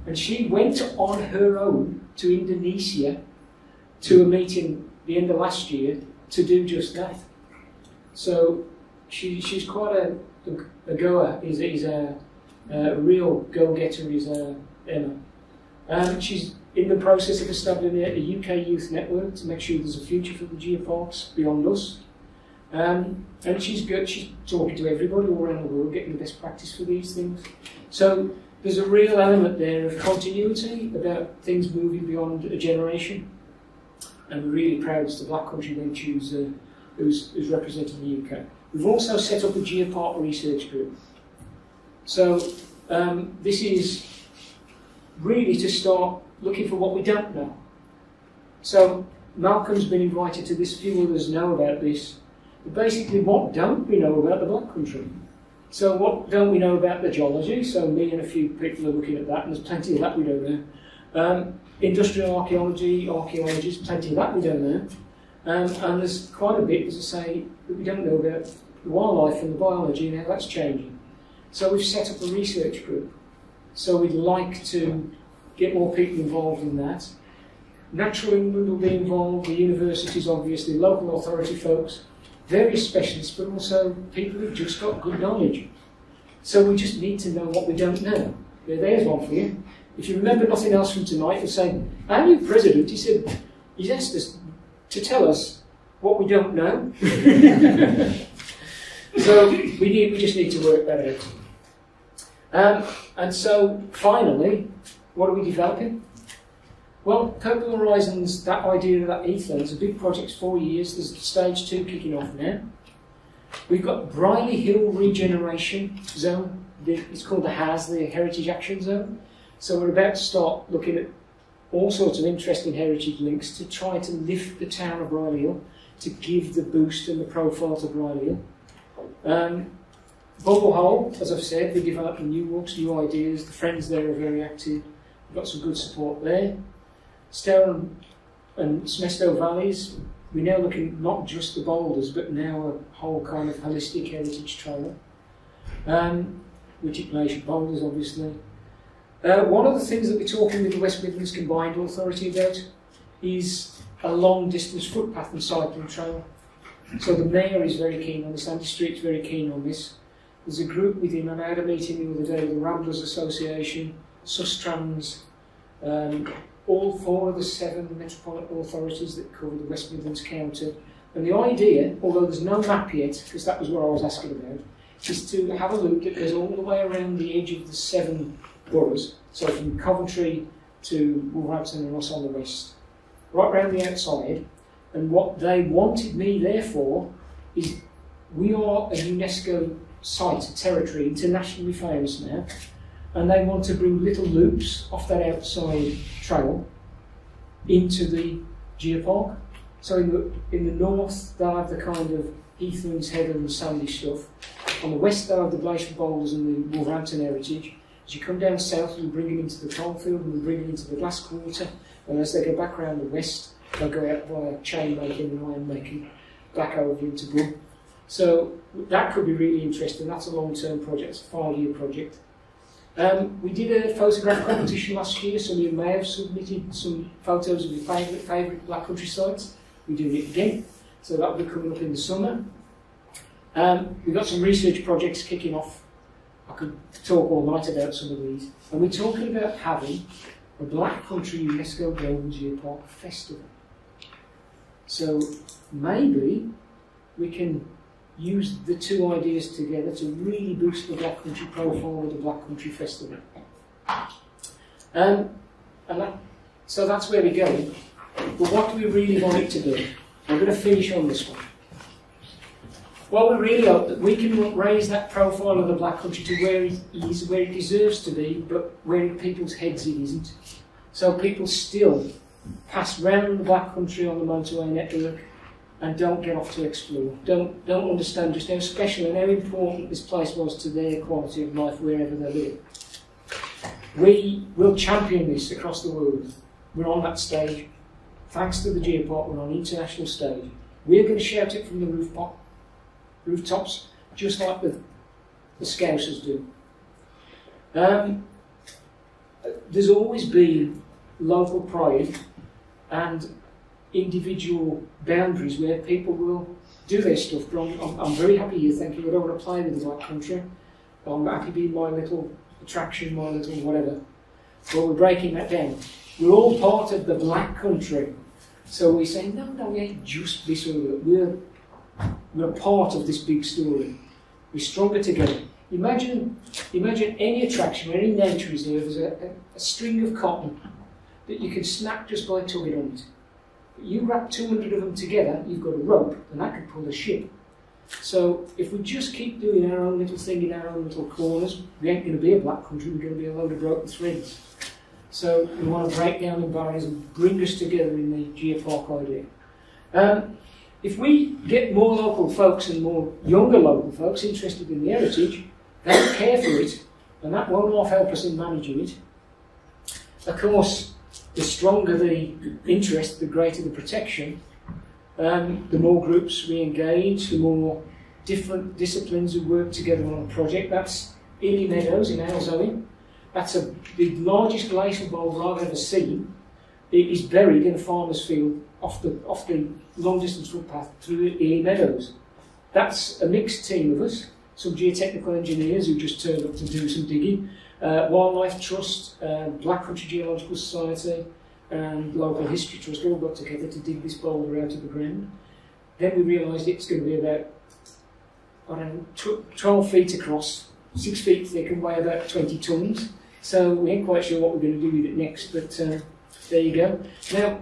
And she went on her own to Indonesia to a meeting the end of last year to do just that. So she, she's quite a, a, a goer. He's, he's a, a real go-getter. He's a Emma. Um, she's in the process of establishing a, a, UK youth network to make sure there's a future for the geoparks beyond us. Um, and she's good. She's talking to everybody all around the world, getting the best practice for these things. So there's a real element there of continuity about things moving beyond a generation. And we're really proud as the Black Country Ventures uh, who's, who's representing the UK. We've also set up a geopark research group. So um, this is really to start looking for what we don't know. So Malcolm's been invited to this, few others know about this. But basically, what don't we know about the Black Country? So what don't we know about the geology? So me and a few people are looking at that, and there's plenty of that we don't know. Um, industrial archaeology, archaeologists, plenty of that we don't know. Um, and there's quite a bit, as I say, that we don't know about the wildlife and the biology and how that's changing. So we've set up a research group. So we'd like to get more people involved in that. Natural England will be involved, the universities obviously, local authority folks, various specialists, but also people who've just got good knowledge. So we just need to know what we don't know. There's one for you. If you remember nothing else from tonight, you'll say, our new president, he said, he's asked us to tell us what we don't know. so we, need, we just need to work out. Um, and so finally, what are we developing? Well, Coastal Horizons, that idea of that ether is a big project, four years. There's stage two kicking off now. We've got Brierley Hill Regeneration Zone. It's called the HAZ, the Heritage Action Zone. So we're about to start looking at all sorts of interesting heritage links to try to lift the town of Hill, to give the boost and the profile to Hill. Um, Bumble Hole, as I've said, we're developing new walks, new ideas. The friends there are very active. We've got some good support there. Stour and Smestow Valleys, we're now looking not just the boulders, but now a whole kind of holistic heritage trail. Um, Wightwick Glacier boulders, obviously. Uh, one of the things that we're talking with the West Midlands Combined Authority about is a long distance footpath and cycling trail. So the Mayor is very keen on this, Andy Street's very keen on this. There's a group within, and I had a meeting the other day the Ramblers Association, Sustrans, um, all four of the seven metropolitan authorities that cover the West Midlands County. And the idea, although there's no map yet, because that was what I was asking about, is to have a look that goes all the way around the edge of the seven boroughs, so from Coventry to Wolverhampton and us on the west, right round the outside. And what they wanted me there for is we are a UNESCO site, a territory, internationally famous now, and they want to bring little loops off that outside trail into the geopark. So in the, in the north, they'll have the kind of Heathlands, Heather and sandy stuff. On the west, they'll have the glacial boulders and the Wolverhampton heritage. As you come down south, we bring them into the coalfield and we bring them into the glass quarter. And as they go back around the west, they'll go out via chain making and iron making back over into Brum. So that could be really interesting. That's a long-term project, it's a five-year project. Um, we did a photograph competition last year. Some of you may have submitted some photos of your favourite favourite Black Country sites. We're doing it again, so that will be coming up in the summer. Um, we've got some research projects kicking off could talk all night about some of these. And we're talking about having a Black Country UNESCO Global Geopark Festival. So maybe we can use the two ideas together to really boost the Black Country profile of the Black Country Festival. Um, and that, so that's where we're going. But what do we really want it to be? I'm going to finish on this one. Well, we really hope that we can raise that profile of the black country to where it is, where it deserves to be, but where in people's heads it isn't. So people still pass round the black country on the motorway network and don't get off to explore. Don't, don't understand just how special and how important this place was to their quality of life wherever they live. We will champion this across the world. We're on that stage. Thanks to the Geopark, we're on international stage. We're going to shout it from the rooftop rooftops, just like the, the Scousers do. Um, there's always been local pride and individual boundaries where people will do their stuff. But I'm, I'm, very happy here thinking I don't want to play with the Black Country. I'm happy being my little attraction, my little whatever. But we're breaking that down. We're all part of the Black Country. So we say, no, no, we ain't just this or that. We're we're part of this big story. We're stronger together. Imagine, imagine any attraction, any nature reserve as a, a, a string of cotton that you can snap just by tugging on it. But you wrap 200 of them together, you've got a rope, and that could pull a ship. So if we just keep doing our own little thing in our own little corners, we ain't going to be a black country, we're going to be a load of broken threads. So we want to break down the barriers and bring us together in the geopark idea. Um, if we get more local folks and more younger local folks interested in the heritage, they'll care for it, and that won't help us in managing it. Of course, the stronger the interest, the greater the protection. Um, the more groups we engage, the more different disciplines we work together on a project. That's Ely Meadows in Alzoe. That's a, the largest glacial boulder I've ever seen. it is buried in a farmer's field off the, off the long distance footpath through the Meadows. That's a mixed team of us, some geotechnical engineers who just turned up to do some digging, uh, Wildlife Trust, uh, Black Country Geological Society, and Local History Trust all got together to dig this boulder out of the ground. Then we realised it's going to be about know, 12 feet across, 6 feet thick, and weigh about 20 tonnes. So we ain't quite sure what we're going to do with it next, but uh, there you go. Now,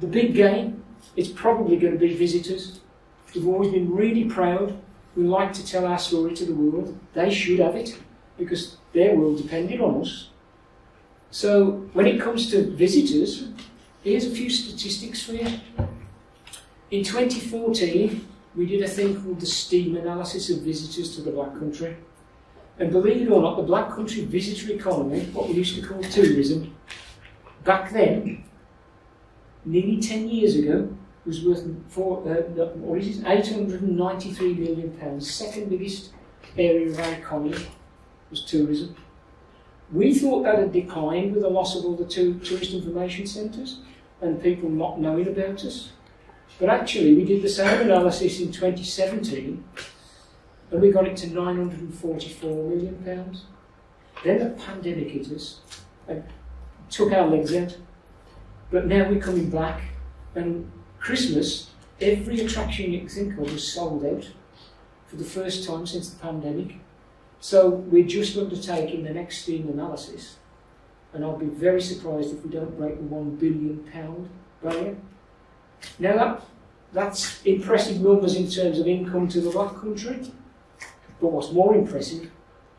the big game is probably going to be visitors. We've always been really proud. We like to tell our story to the world. They should have it because their world depended on us. So when it comes to visitors, here's a few statistics for you. In 2014, we did a thing called the STEAM analysis of visitors to the Black Country. And believe it or not, the Black Country visitor economy, what we used to call tourism, back then, nearly 10 years ago, was worth four, uh, what is it, 893 million pounds, second biggest area of our economy was tourism. We thought that had declined with the loss of all the two tourist information centres and people not knowing about us. But actually, we did the same analysis in 2017 and we got it to 944 million pounds. Then the pandemic hit us and took our legs out. But now we're coming back, and Christmas, every attraction you can think of was sold out for the first time since the pandemic. So we're just undertaking the next STEAM analysis, and I'll be very surprised if we don't break the one billion pound barrier. Now that that's impressive numbers in terms of income to the Black Country, but what's more impressive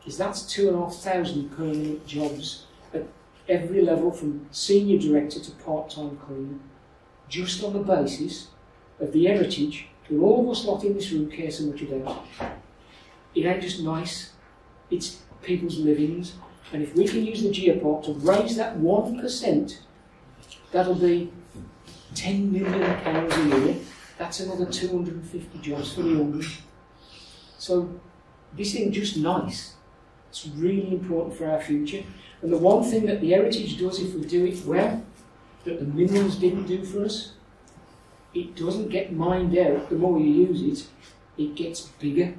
is that's two and a half thousand permanent jobs at every level from senior director to part-time cleaner, just on the basis of the heritage that all of us lot in this room care so much about. It ain't just nice, it's people's livings, and if we can use the geopark to raise that 1%, that'll be 10 million pounds a year. That's another 250 jobs for the hungry. So this ain't just nice. It's really important for our future. And the one thing that the heritage does, if we do it well, that the minerals didn't do for us, it doesn't get mined out. The more you use it, it gets bigger.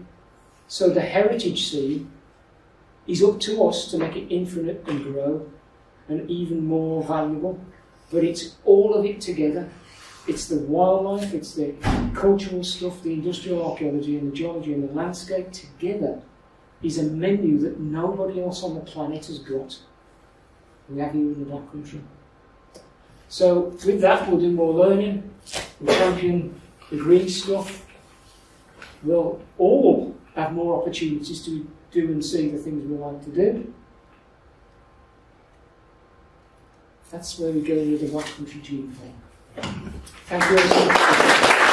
So the heritage seed is up to us to make it infinite and grow and even more valuable. But it's all of it together. It's the wildlife, it's the cultural stuff, the industrial archaeology and the geology and the landscape together is a menu that nobody else on the planet has got. We have here in the Black Country. So with that, we'll do more learning. We'll champion the green stuff. We'll all have more opportunities to do and see the things we like to do. That's where we go with the Black Country thing. Thank you.